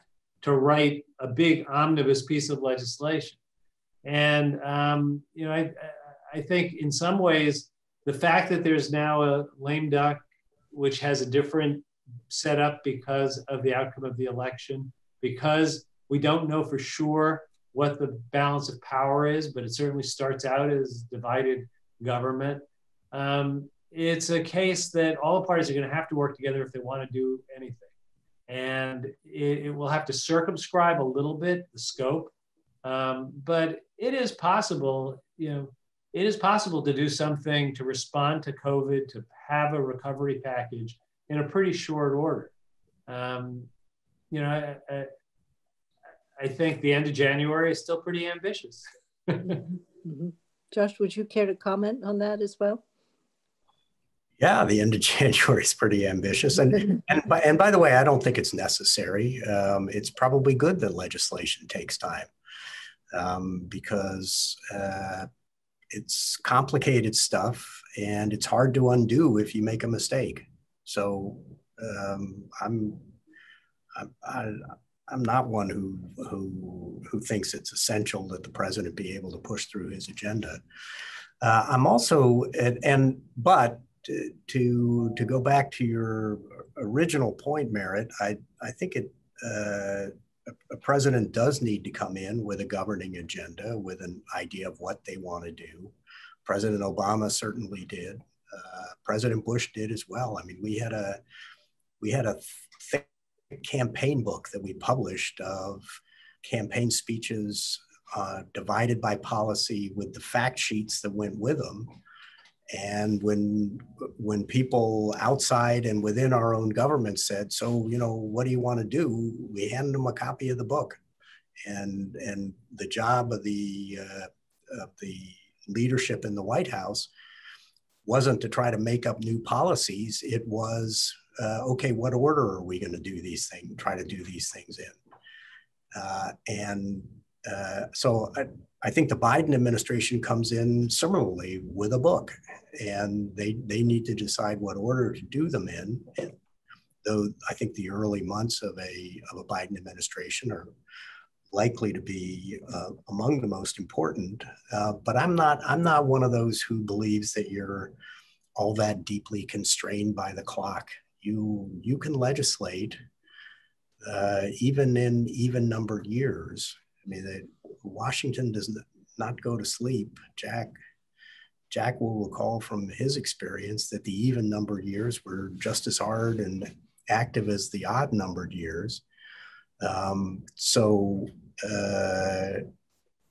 to write a big omnibus piece of legislation. And, um, you know, I, I think in some ways, the fact that there's now a lame duck which has a different setup because of the outcome of the election, because we don't know for sure what the balance of power is, but it certainly starts out as divided government. Um, it's a case that all parties are going to have to work together if they want to do anything. And it, it will have to circumscribe a little bit the scope. Um, but it is possible, you know, it is possible to do something to respond to COVID, to have a recovery package in a pretty short order. Um, you know, I, I, I, think the end of January is still pretty ambitious. mm-hmm. Josh, would you care to comment on that as well? Yeah, the end of January is pretty ambitious, and and by, and by the way, I don't think it's necessary. Um, it's probably good that legislation takes time um, because uh, it's complicated stuff and it's hard to undo if you make a mistake. So um, I'm, I'm I, I'm not one who who who thinks it's essential that the president be able to push through his agenda. Uh, I'm also and, and but to, to go back to your original point, Merit, I I think it. Uh, a, a president does need to come in with a governing agenda, with an idea of what they want to do. President Obama certainly did. Uh, President Bush did as well. I mean, we had a we had a thick campaign book that we published of campaign speeches uh, divided by policy with the fact sheets that went with them. And when when people outside and within our own government said, "So, you know, what do you want to do?" We handed them a copy of the book, and and the job of the uh, of the leadership in the White House wasn't to try to make up new policies. It was uh, okay, what order are we going to do these things, try to do these things in? Uh, and uh, so I, I, think the Biden administration comes in similarly with a book, and they they need to decide what order to do them in. And though I think the early months of a of a Biden administration are likely to be uh, among the most important, uh, but I'm not I'm not one of those who believes that you're all that deeply constrained by the clock you you can legislate uh, even in even numbered years. I mean, Washington does not go to sleep. Jack Jack will recall from his experience that the even numbered years were just as hard and active as the odd numbered years. Um, so uh,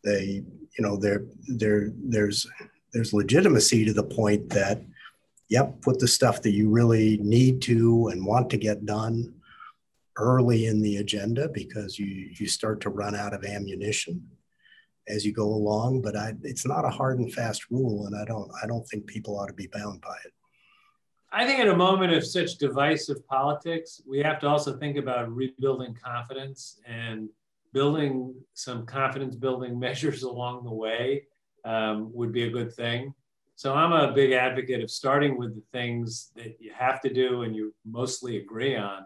they, you know, there, there, there's, there's legitimacy to the point that yep, put the stuff that you really need to and want to get done early in the agenda because you, you start to run out of ammunition as you go along. But I, it's not a hard and fast rule, and I don't I don't think people ought to be bound by it. I think in a moment of such divisive politics, we have to also think about rebuilding confidence and building some confidence building measures along the way um, would be a good thing. So I'm a big advocate of starting with the things that you have to do and you mostly agree on,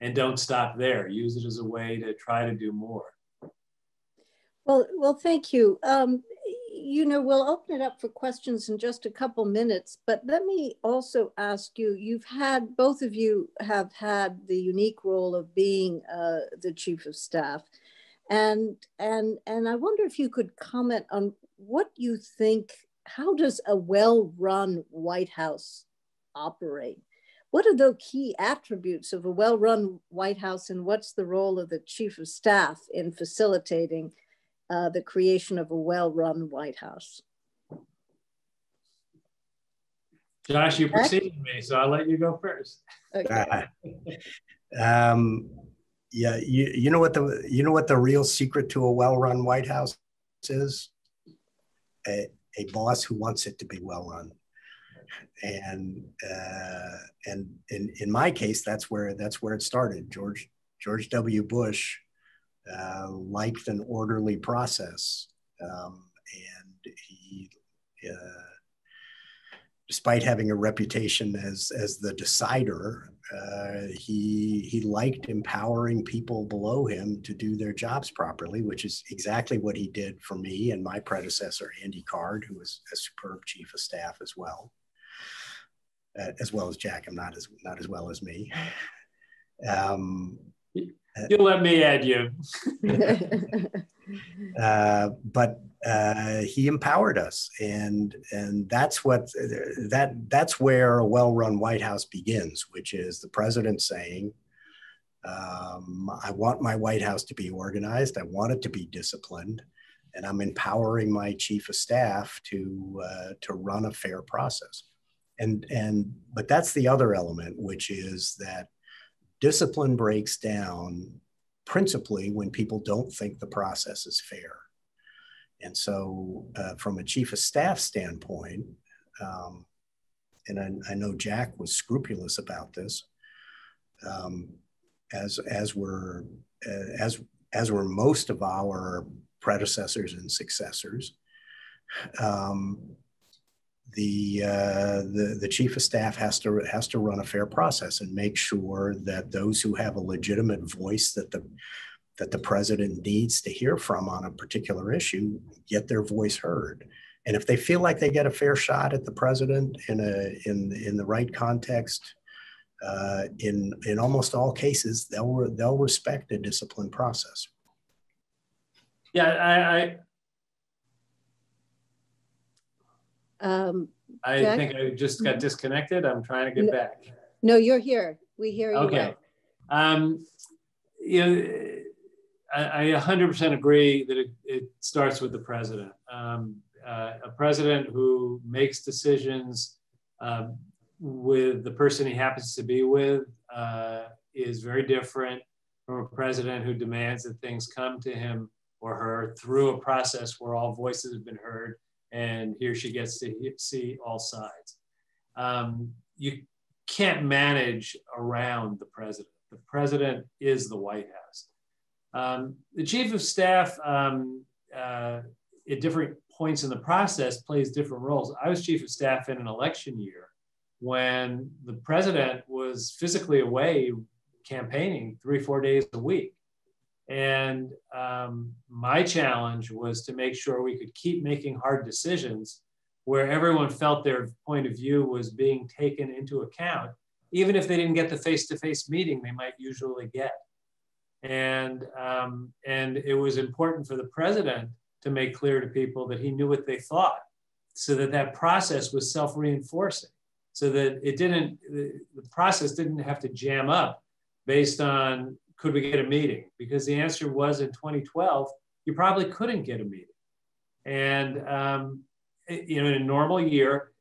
and don't stop there. Use it as a way to try to do more. Well, well, thank you. Um, you know, we'll open it up for questions in just a couple minutes, but let me also ask you, you've had, both of you have had the unique role of being uh, the chief of staff. And, and, and I wonder if you could comment on what you think how does a well-run White House operate? What are the key attributes of a well-run White House and what's the role of the chief of staff in facilitating uh, the creation of a well-run White House? Josh, you preceded me, so I'll let you go first. Okay. um, yeah, you, you know what the you know what the real secret to a well-run White House is? a boss who wants it to be well run. And uh, and in, in my case, that's where that's where it started. George George W. Bush uh, liked an orderly process, um, and he uh, despite having a reputation as as the decider, uh, he he liked empowering people below him to do their jobs properly, which is exactly what he did for me and my predecessor Andy Card, who was a superb chief of staff as well, uh, as well as Jack. I'm not as not as well as me. Um, You'll let me add you. uh, but uh, he empowered us, and and that's what that that's where a well-run White House begins, which is the president saying, um, "I want my White House to be organized. I want it to be disciplined." And I'm empowering my chief of staff to uh, to run a fair process, and and but that's the other element, which is that discipline breaks down principally when people don't think the process is fair. And so, uh, from a chief of staff standpoint, um, and I, I, know Jack was scrupulous about this, um, as as were uh, as as were most of our predecessors and successors. Um, the, uh, the the chief of staff has to has to run a fair process and make sure that those who have a legitimate voice that the that the president needs to hear from on a particular issue get their voice heard. And if they feel like they get a fair shot at the president in a in in the right context, uh, in in almost all cases, they'll they'll respect a disciplined process. Yeah, I. I, Um, I Jack? think I just got disconnected. I'm trying to get No. back. no, you're here. We hear you. Okay. well. Um, you know, I, I 100% agree that it, it starts with the president. Um, uh, a president who makes decisions um, with the person he happens to be with uh, is very different from a president who demands that things come to him or her through a process where all voices have been heard and he or she gets to see all sides. Um, you can't manage around the president. The president is the White House. Um, the chief of staff, um, uh, at different points in the process, plays different roles. I was chief of staff in an election year when the president was physically away campaigning three, four days a week. And um, my challenge was to make sure we could keep making hard decisions where everyone felt their point of view was being taken into account, even if they didn't get the face-to-face meeting they might usually get. And, um, and it was important for the president to make clear to people that he knew what they thought so that that process was self-reinforcing so that it didn't, the process didn't have to jam up based on could we get a meeting? Because the answer was in 2012, you probably couldn't get a meeting. And um, you know, in a normal year,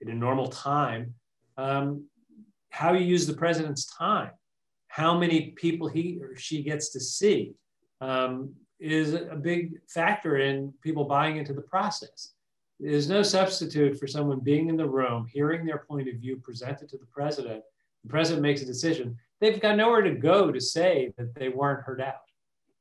in a normal time, um, how you use the president's time, how many people he or she gets to see, um, is a big factor in people buying into the process. There's no substitute for someone being in the room, hearing their point of view presented to the president. The president makes a decision. They've got nowhere to go to say that they weren't heard out.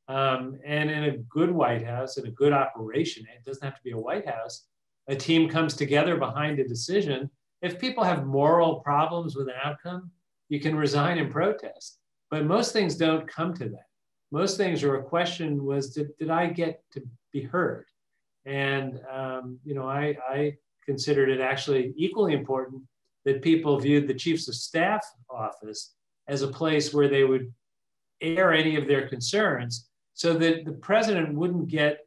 Um, and in a good White House, in a good operation, it doesn't have to be a White House, a team comes together behind a decision. If people have moral problems with an outcome, you can resign and protest. But most things don't come to that. Most things are a question was, did, did I get to be heard? And, um, you know, I, I considered it actually equally important that people viewed the chiefs of staff office as a place where they would air any of their concerns so that the president wouldn't get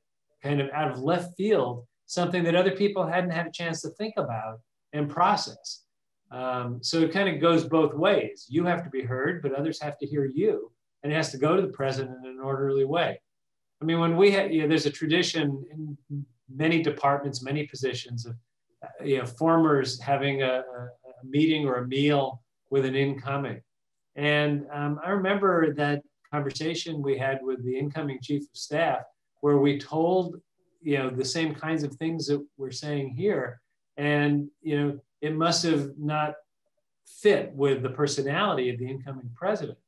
kind of out of left field something that other people hadn't had a chance to think about and process. Um, so it kind of goes both ways. You have to be heard, but others have to hear you, and it has to go to the president in an orderly way. I mean, when we had, you know, there's a tradition in many departments, many positions of, you know, formers having a, a meeting or a meal with an incoming. And um, I remember that conversation we had with the incoming chief of staff, where we told, you know, the same kinds of things that we're saying here. And, you know, it must have not fit with the personality of the incoming president.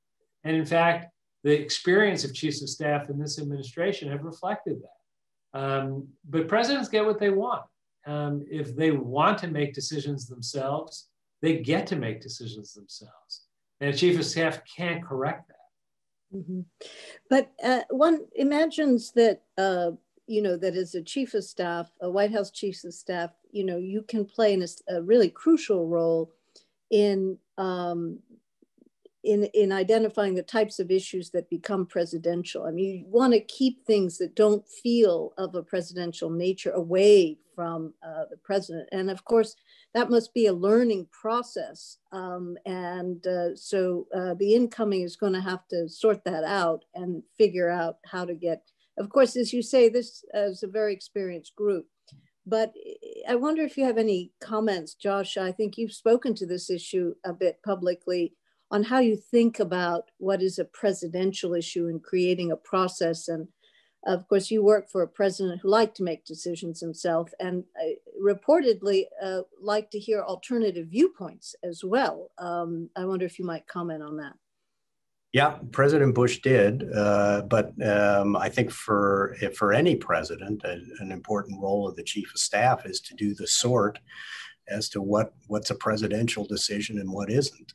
And in fact, the experience of chiefs of staff in this administration have reflected that. Um, but presidents get what they want. Um, if they want to make decisions themselves, they get to make decisions themselves. And a chief of staff can't correct that. Mhm. But uh, one imagines that, uh, you know, that as a chief of staff, a White House chief of staff, you know, you can play in a really crucial role in, um, in, in identifying the types of issues that become presidential. I mean, you want to keep things that don't feel of a presidential nature away from uh, the president. And of course, that must be a learning process. Um, and uh, so uh, the incoming is going to have to sort that out and figure out how to get, of course, as you say, this is a very experienced group. But I wonder if you have any comments, Josh. I think you've spoken to this issue a bit publicly on how you think about what is a presidential issue in creating a process and of course, you work for a president who liked to make decisions himself and uh, reportedly uh, liked to hear alternative viewpoints as well. Um, I wonder if you might comment on that. Yeah, President Bush did, uh, but um, I think for for any president, a, an important role of the chief of staff is to do the sort as to what what's a presidential decision and what isn't.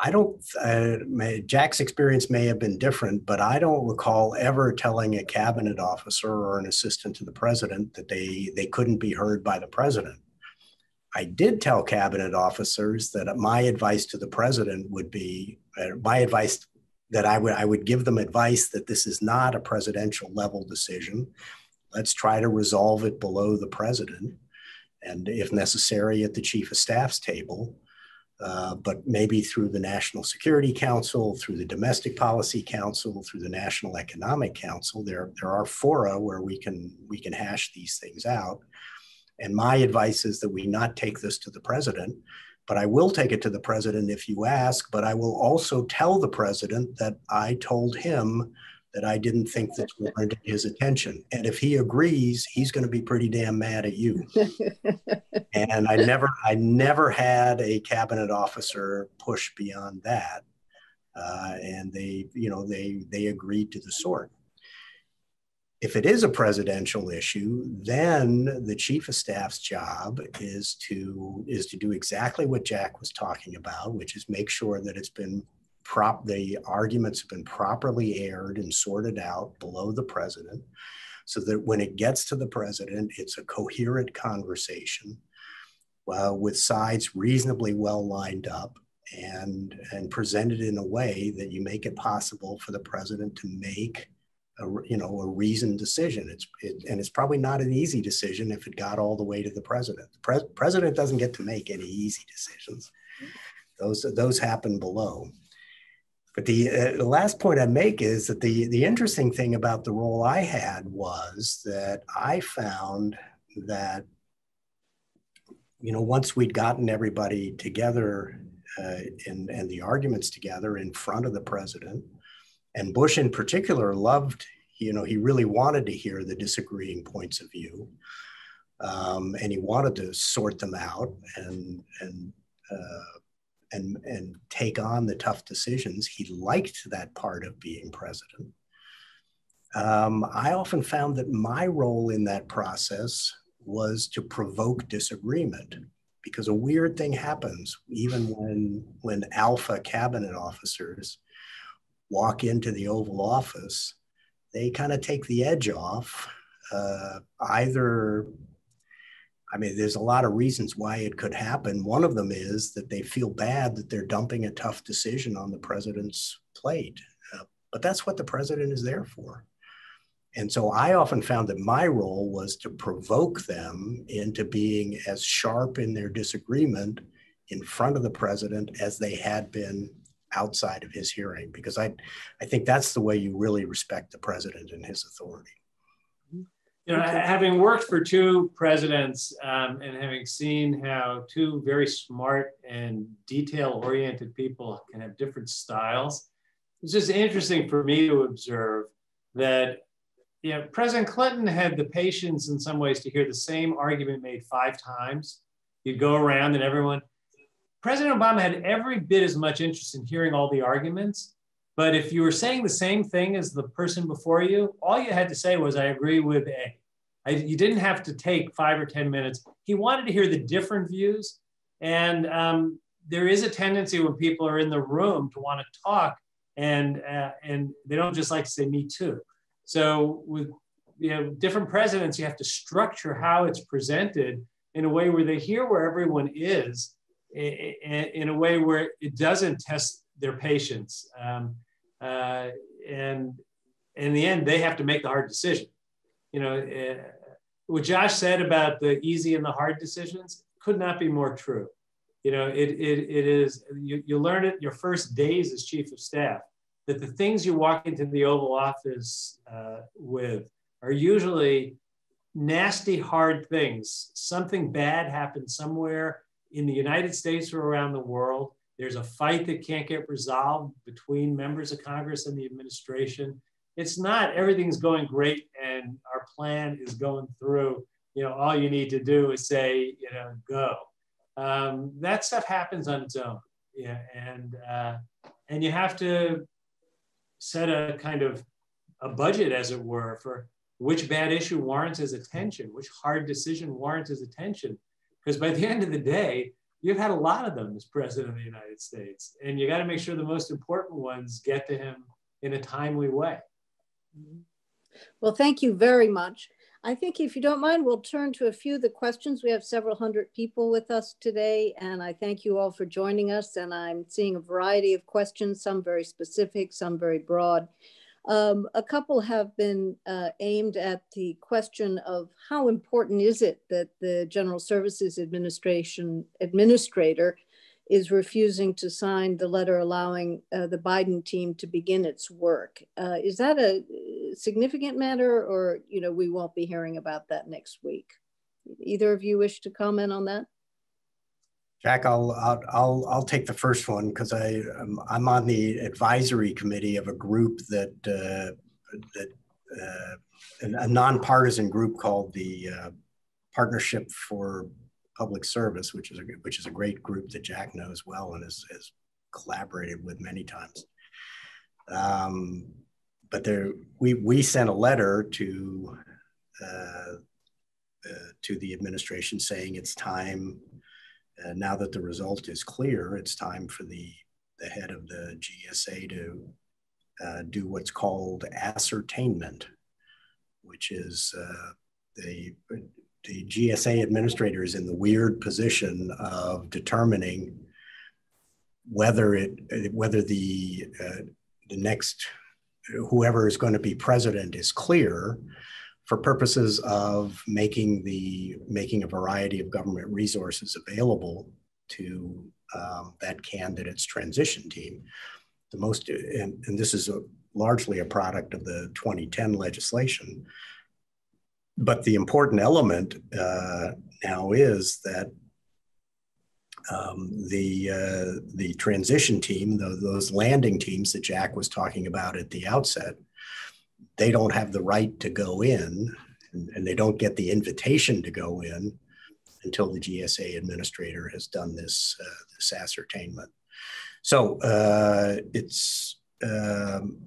I don't, uh, may, Jack's experience may have been different, but I don't recall ever telling a cabinet officer or an assistant to the president that they, they couldn't be heard by the president. I did tell cabinet officers that my advice to the president would be uh, my advice that I would I would give them advice that this is not a presidential level decision. Let's try to resolve it below the president, and if necessary, at the chief of staff's table. Uh, but maybe through the National Security Council, through the Domestic Policy Council, through the National Economic Council, there, there are fora where we can, we can hash these things out. And my advice is that we not take this to the president, but I will take it to the president if you ask, but I will also tell the president that I told him that I didn't think this warranted his attention. And if he agrees, he's going to be pretty damn mad at you. and I never, I never had a cabinet officer push beyond that. Uh, and they, you know, they they agreed to the sort. If it is a presidential issue, then the chief of staff's job is to is to do exactly what Jack was talking about, which is make sure that it's been prop the arguments have been properly aired and sorted out below the president so that when it gets to the president it's a coherent conversation uh, with sides reasonably well lined up and and presented in a way that you make it possible for the president to make a, you know a reasoned decision. It's it, and it's probably not an easy decision if it got all the way to the president. The pre- president doesn't get to make any easy decisions. Those those happen below but the, uh, the last point I make is that the, the interesting thing about the role I had was that I found that, you know, once we'd gotten everybody together uh, and, and the arguments together in front of the president, and Bush in particular loved, you know, he really wanted to hear the disagreeing points of view. Um, and he wanted to sort them out and, and uh, and, and take on the tough decisions. He liked that part of being president. Um, I often found that my role in that process was to provoke disagreement because a weird thing happens even when when alpha cabinet officers walk into the oval office they kind of take the edge off uh, either I mean, there's a lot of reasons why it could happen. One of them is that they feel bad that they're dumping a tough decision on the president's plate. Uh, but that's what the president is there for. And so I often found that my role was to provoke them into being as sharp in their disagreement in front of the president as they had been outside of his hearing, because I, I think that's the way you really respect the president and his authority you know, having worked for two presidents um, and having seen how two very smart and detail-oriented people can have different styles, it's just interesting for me to observe that you know, President Clinton had the patience in some ways to hear the same argument made five times. You'd go around and everyone, President Obama had every bit as much interest in hearing all the arguments. But if you were saying the same thing as the person before you, all you had to say was, I agree with A. I, you didn't have to take five or 10 minutes. He wanted to hear the different views. And um, there is a tendency when people are in the room to want to talk and, uh, and they don't just like to say, me too. So with you know, different presidents, you have to structure how it's presented in a way where they hear where everyone is in a way where it doesn't test their patience. Um, uh, and in the end, they have to make the hard decision. You know, uh, what Josh said about the easy and the hard decisions could not be more true. You know, it, it, it is, you, you learn it your first days as chief of staff, that the things you walk into the Oval Office uh, with are usually nasty, hard things. Something bad happened somewhere in the United States or around the world. There's a fight that can't get resolved between members of Congress and the administration it's not everything's going great and our plan is going through. You know, all you need to do is say, you know, go. Um, that stuff happens on its own. Yeah, and uh, and you have to set a kind of a budget, as it were, for which bad issue warrants his attention, which hard decision warrants his attention. Because by the end of the day, you've had a lot of them as president of the United States, and you got to make sure the most important ones get to him in a timely way. Mm-hmm. Well, thank you very much. I think if you don't mind, we'll turn to a few of the questions. We have several hundred people with us today, and I thank you all for joining us. And I'm seeing a variety of questions, some very specific, some very broad. Um, a couple have been uh, aimed at the question of how important is it that the General Services Administration administrator is refusing to sign the letter allowing uh, the Biden team to begin its work. Uh, is that a significant matter or, you know, we won't be hearing about that next week? Either of you wish to comment on that? Jack, I'll, I'll, I'll, take the first one because I, um, I'm on the advisory committee of a group that, uh, that uh, a nonpartisan group called the uh, Partnership for Public Service, which is a which is a great group that Jack knows well and has, has collaborated with many times. Um, but there, we we sent a letter to uh, uh, to the administration saying it's time. Uh, now that the result is clear, it's time for the the head of the GSA to uh, do what's called ascertainment, which is uh, the the GSA administrator is in the weird position of determining whether it whether the uh, the next whoever is going to be president is clear for purposes of making the making a variety of government resources available to um, that candidate's transition team. The most and, and this is a, largely a product of the 2010 legislation but the important element uh, now is that um, the uh, the transition team, the, those landing teams that Jack was talking about at the outset, they don't have the right to go in, and, and they don't get the invitation to go in until the GSA administrator has done this uh, this ascertainment. So uh, it's um,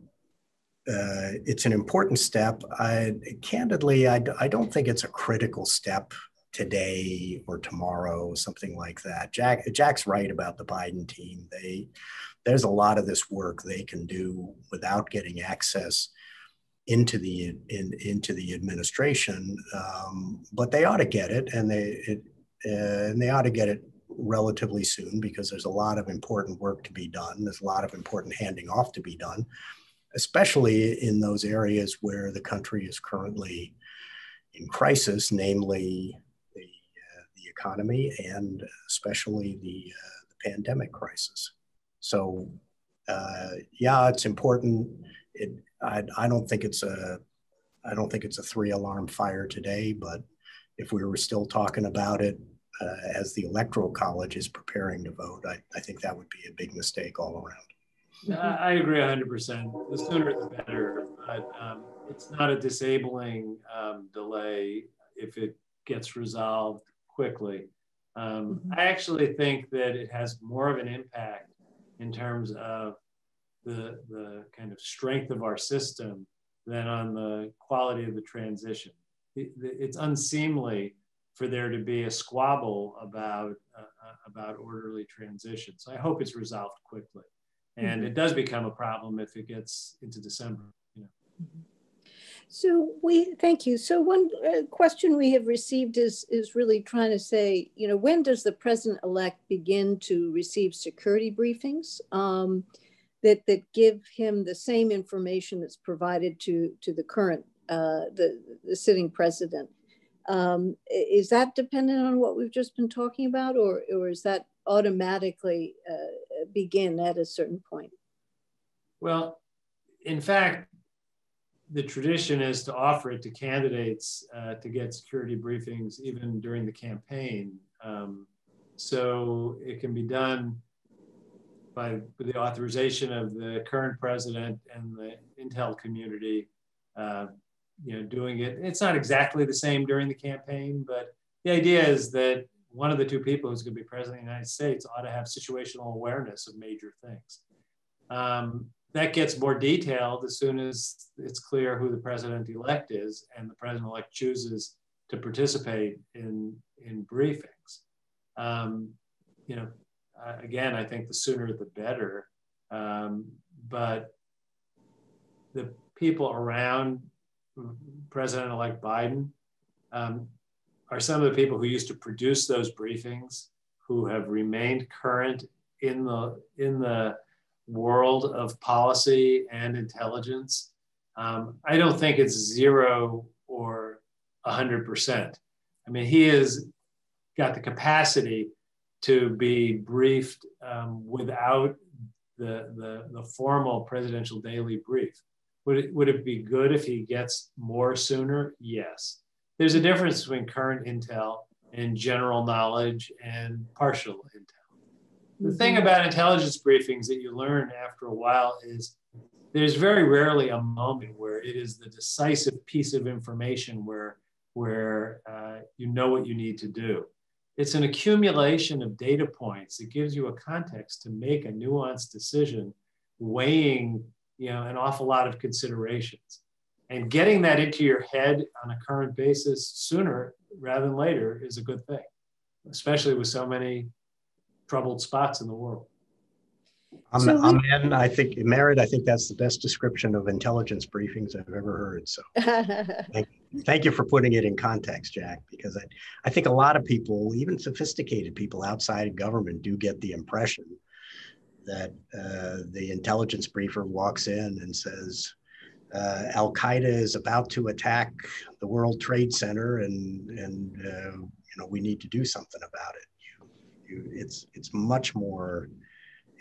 uh, it's an important step. I, candidly, I, I don't think it's a critical step today or tomorrow, something like that. Jack Jack's right about the Biden team. They there's a lot of this work they can do without getting access into the in, into the administration, um, but they ought to get it, and they it, uh, and they ought to get it relatively soon because there's a lot of important work to be done. There's a lot of important handing off to be done especially in those areas where the country is currently in crisis, namely the, uh, the economy and especially the, uh, the pandemic crisis. So, uh, yeah, it's important. It, I, I don't think it's a, I don't think it's a three alarm fire today, but if we were still talking about it uh, as the electoral college is preparing to vote, I, I think that would be a big mistake all around. I agree 100%. The sooner the better. But um, it's not a disabling um, delay if it gets resolved quickly. Um, mm-hmm. I actually think that it has more of an impact in terms of the, the kind of strength of our system than on the quality of the transition. It, it's unseemly for there to be a squabble about, uh, uh about orderly transition. So I hope it's resolved quickly and mm-hmm. it does become a problem if it gets into December. You know. Mm-hmm. So we thank you. So one uh, question we have received is is really trying to say, you know, when does the president elect begin to receive security briefings um, that that give him the same information that's provided to to the current uh, the the sitting president? Um, is that dependent on what we've just been talking about, or or is that automatically uh, begin at a certain point? Well, in fact, the tradition is to offer it to candidates uh, to get security briefings even during the campaign. Um, so it can be done by the authorization of the current president and the intel community. Uh, you know, doing it. It's not exactly the same during the campaign, but the idea is that one of the two people who's going to be president of the United States ought to have situational awareness of major things. Um, that gets more detailed as soon as it's clear who the president elect is and the president elect chooses to participate in, in briefings. Um, you know, uh, again, I think the sooner the better. Um, but the people around President-elect Biden um, are some of the people who used to produce those briefings, who have remained current in the in the world of policy and intelligence. Um, I don't think it's zero or hundred percent. I mean, he has got the capacity to be briefed um, without the, the, the formal presidential daily brief. Would it, would it be good if he gets more sooner? Yes. There's a difference between current intel and general knowledge and partial intel. The thing about intelligence briefings that you learn after a while is there's very rarely a moment where it is the decisive piece of information where, where uh, you know what you need to do. It's an accumulation of data points that gives you a context to make a nuanced decision, weighing you know, an awful lot of considerations. And getting that into your head on a current basis sooner rather than later is a good thing, especially with so many troubled spots in the world. I'm, so I'm in. I think, Merit, I think that's the best description of intelligence briefings I've ever heard. So thank, you for putting it in context, Jack, because I, I think a lot of people, even sophisticated people outside of government, do get the impression that uh, the intelligence briefer walks in and says, uh, Al Qaeda is about to attack the World Trade Center, and and uh, you know we need to do something about it. You, you, it's it's much more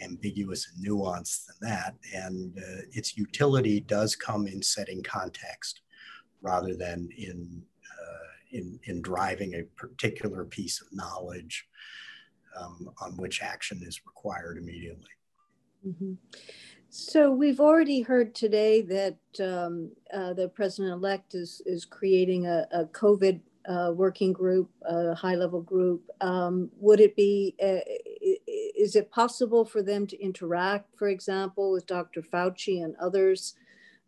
ambiguous and nuanced than that, and uh, its utility does come in setting context rather than in uh, in in driving a particular piece of knowledge um, on which action is required immediately. Mm-hmm. So we've already heard today that um, uh, the president-elect is is creating a, a COVID uh, working group, a high-level group. Um, would it be? Uh, is it possible for them to interact, for example, with Dr. Fauci and others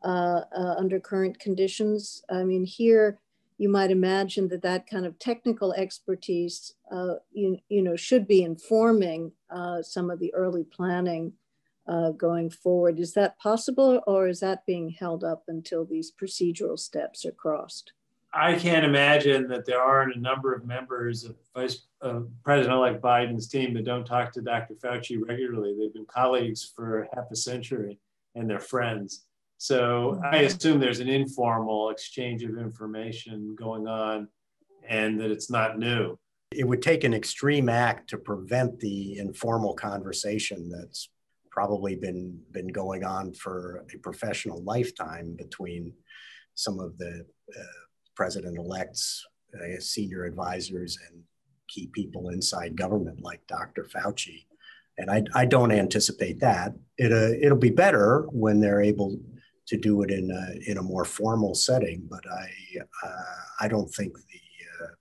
uh, uh, under current conditions? I mean, here you might imagine that that kind of technical expertise, uh, you, you know, should be informing some of the early planning uh, going forward. Is that possible or is that being held up until these procedural steps are crossed? I can't imagine that there aren't a number of members of Vice uh, President-elect Biden's team that don't talk to Dr. Fauci regularly. They've been colleagues for half a century and they're friends. So I assume there's an informal exchange of information going on and that it's not new. It would take an extreme act to prevent the informal conversation that's probably been been going on for a professional lifetime between some of the uh, president-elects, uh, senior advisors, and key people inside government like Dr. Fauci. And I, I don't anticipate that. It, uh, it'll be better when they're able to do it in a, in a more formal setting, but I, uh, I don't think the uh,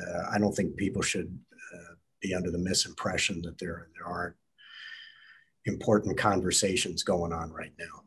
uh, I don't think people should be under the misimpression that there there aren't important conversations going on right now.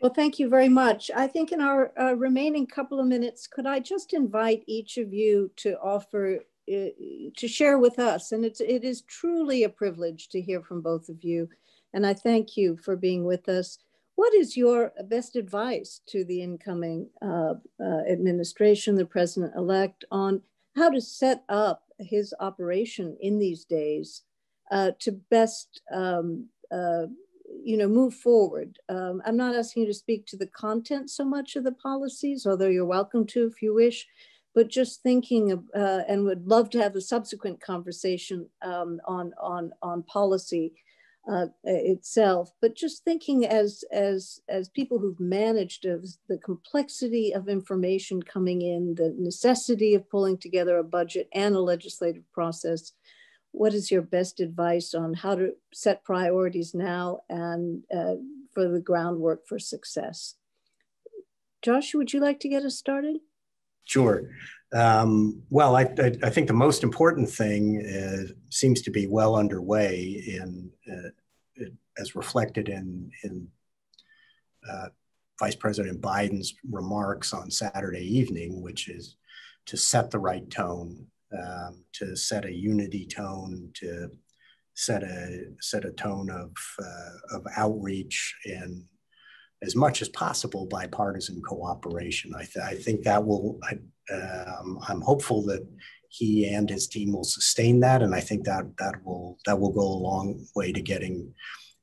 Well, thank you very much. I think in our uh, remaining couple of minutes, could I just invite each of you to offer, uh, to share with us, and it's, it is truly a privilege to hear from both of you, and I thank you for being with us. What is your best advice to the incoming uh, uh administration, the president-elect, on how to set up his operation in these days uh, to best um, uh, you know move forward? Um, i'm not asking you to speak to the content so much of the policies although you're welcome to if you wish but just thinking of, uh, and would love to have a subsequent conversation um, on on on policy uh, itself but just thinking as as as people who've managed of the complexity of information coming in the necessity of pulling together a budget and a legislative process what is your best advice on how to set priorities now and uh, for the groundwork for success? Josh, would you like to get us started? Sure. Um, well, I, I, I, think the most important thing uh, seems to be well underway in, uh, as reflected in, in uh, Vice President Biden's remarks on Saturday evening, which is to set the right tone um, to set a unity tone, to set a set a tone of uh, of outreach and as much as possible bipartisan cooperation. I, th- I think that will. I, um, I'm hopeful that he and his team will sustain that, and I think that that will that will go a long way to getting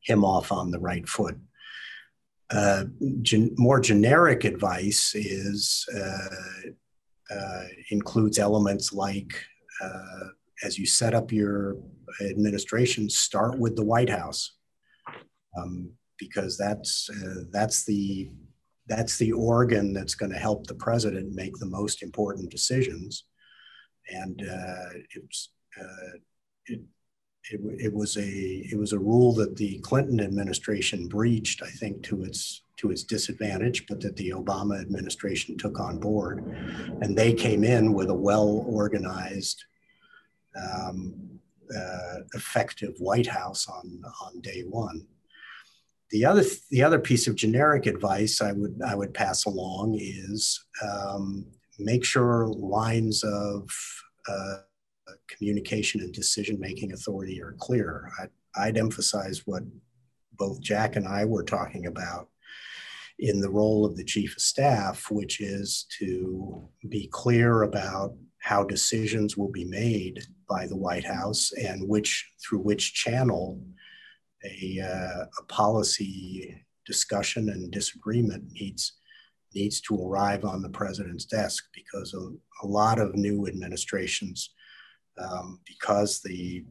him off on the right foot. Uh, gen- more generic advice is uh, uh, includes elements like uh, as you set up your administration, start with the White House, um, because that's uh, that's the that's the organ that's going to help the president make the most important decisions, and uh, it's uh, it, it, it was a it was a rule that the Clinton administration breached, I think, to its to its disadvantage, but that the Obama administration took on board, and they came in with a well organized um, uh, effective White House on, on day one. The other, the other piece of generic advice I would, I would pass along is um, make sure lines of uh, communication and decision-making authority are clear. I, I'd emphasize what both Jack and I were talking about in the role of the chief of staff, which is to be clear about how decisions will be made by the White House and which through which channel a, uh, a policy discussion and disagreement needs needs to arrive on the president's desk because a, a lot of new administrations, um, because the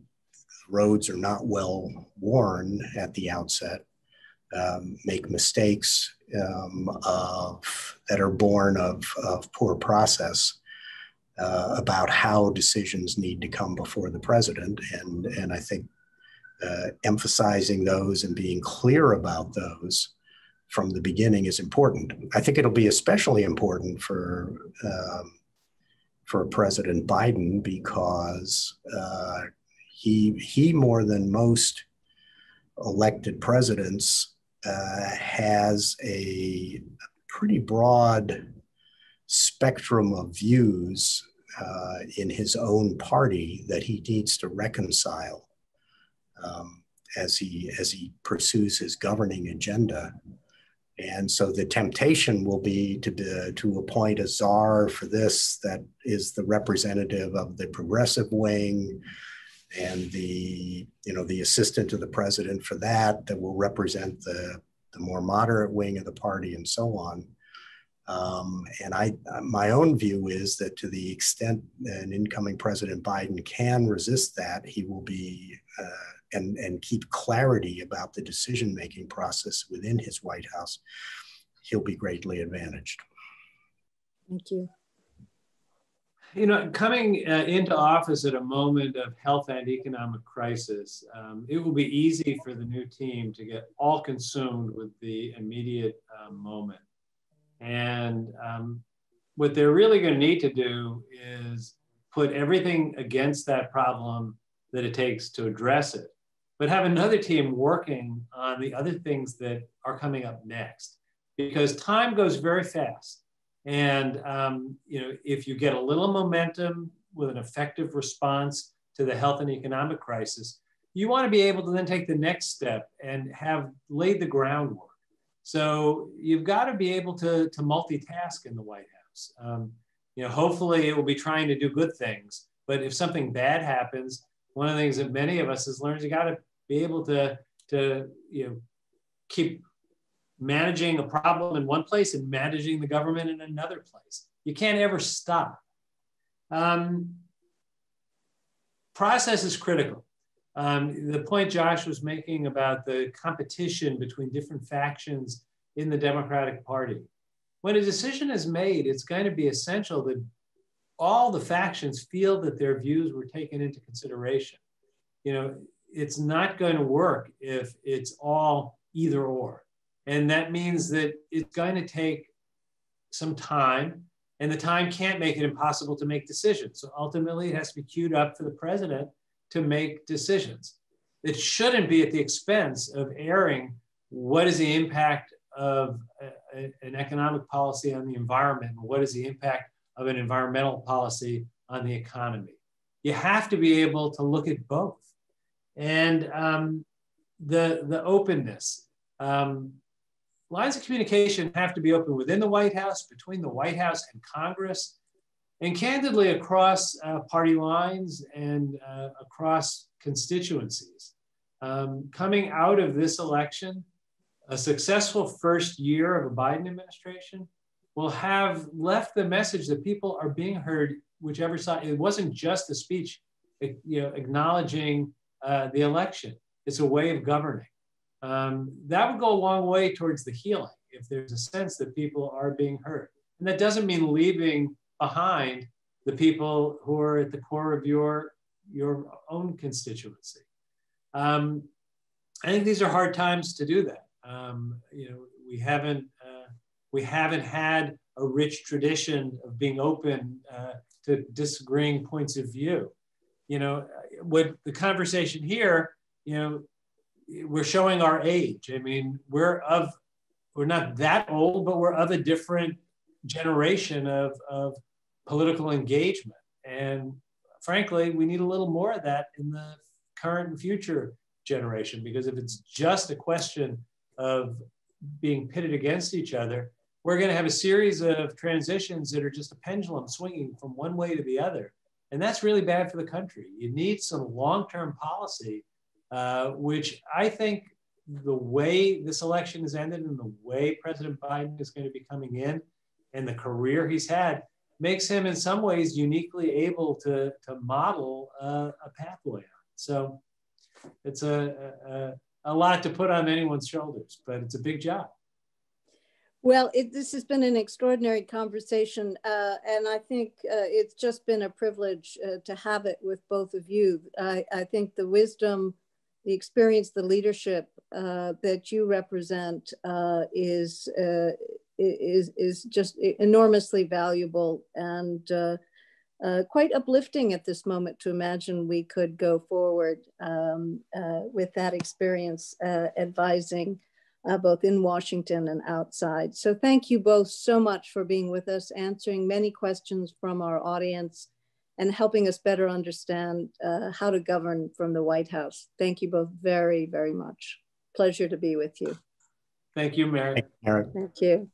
roads are not well worn at the outset, um, make mistakes um, of, that are born of, of poor process uh, about how decisions need to come before the president. And, and I think uh, emphasizing those and being clear about those from the beginning is important. I think it'll be especially important for, um, for President Biden because uh, he, he, more than most elected presidents, uh, has a pretty broad spectrum of views uh, in his own party that he needs to reconcile um, as he as he pursues his governing agenda. And so the temptation will be to be, to appoint a czar for this that is the representative of the progressive wing, and the you know the assistant to the president for that that will represent the the more moderate wing of the party, and so on. Um, and I, my own view is that to the extent an incoming President Biden can resist that, he will be uh, and and keep clarity about the decision making process within his White House. He'll be greatly advantaged. Thank you. You know, coming uh, into office at a moment of health and economic crisis, um, it will be easy for the new team to get all consumed with the immediate uh, moment and um, what they're really going to need to do is put everything against that problem that it takes to address it, but have another team working on the other things that are coming up next. Because time goes very fast. And um, you know, if you get a little momentum with an effective response to the health and economic crisis, you want to be able to then take the next step and have laid the groundwork so you've got to be able to, to multitask in the White House. Um, you know, hopefully it will be trying to do good things, but if something bad happens, one of the things that many of us has learned, is you got to be able to, to, you know, keep managing a problem in one place and managing the government in another place. You can't ever stop. Um, process is critical. Um, the point Josh was making about the competition between different factions in the Democratic Party. When a decision is made, it's going to be essential that all the factions feel that their views were taken into consideration. You know, it's not going to work if it's all either or. And that means that it's going to take some time, and the time can't make it impossible to make decisions. So ultimately, it has to be queued up for the president to make decisions. It shouldn't be at the expense of airing what is the impact of a, a, an economic policy on the environment and what is the impact of an environmental policy on the economy. you have to be able to look at both. And um, the, the openness. Um, lines of communication have to be open within the White House, between the White House and Congress, and candidly across uh, party lines and uh, across constituencies. Um, coming out of this election, a successful first year of a Biden administration will have left the message that people are being heard, whichever side. It wasn't just a speech, you know, acknowledging uh, the election. It's a way of governing. Um, that would go a long way towards the healing if there's a sense that people are being heard. And that doesn't mean leaving behind the people who are at the core of your, your own constituency. Um, I think these are hard times to do that. Um, you know, we haven't uh, we haven't had a rich tradition of being open uh, to disagreeing points of view. You know, what the conversation here, you know, we're showing our age. I mean, we're of we're not that old, but we're of a different generation of, of political engagement. And frankly, we need a little more of that in the current and future generation, because if it's just a question of being pitted against each other, we're going to have a series of transitions that are just a pendulum swinging from one way to the other. And that's really bad for the country. You need some long term policy, uh, which I think the way this election has ended and the way President Biden is going to be coming in and the career he's had makes him in some ways uniquely able to, to model a pathway on. So it's a, a, a, lot to put on anyone's shoulders, but it's a big job. Well, it, this has been an extraordinary conversation, uh, and I think uh, it's just been a privilege uh, to have it with both of you. I, I, think the wisdom, the experience, the leadership uh, that you represent uh, is uh, is is just enormously valuable and uh, uh, quite uplifting at this moment to imagine we could go forward um, uh, with that experience uh, advising uh, both in Washington and outside. So thank you both so much for being with us, answering many questions from our audience and helping us better understand uh, how to govern from the White House. Thank you both very, very much. Pleasure to be with you. Thank you, Mary. Thank you.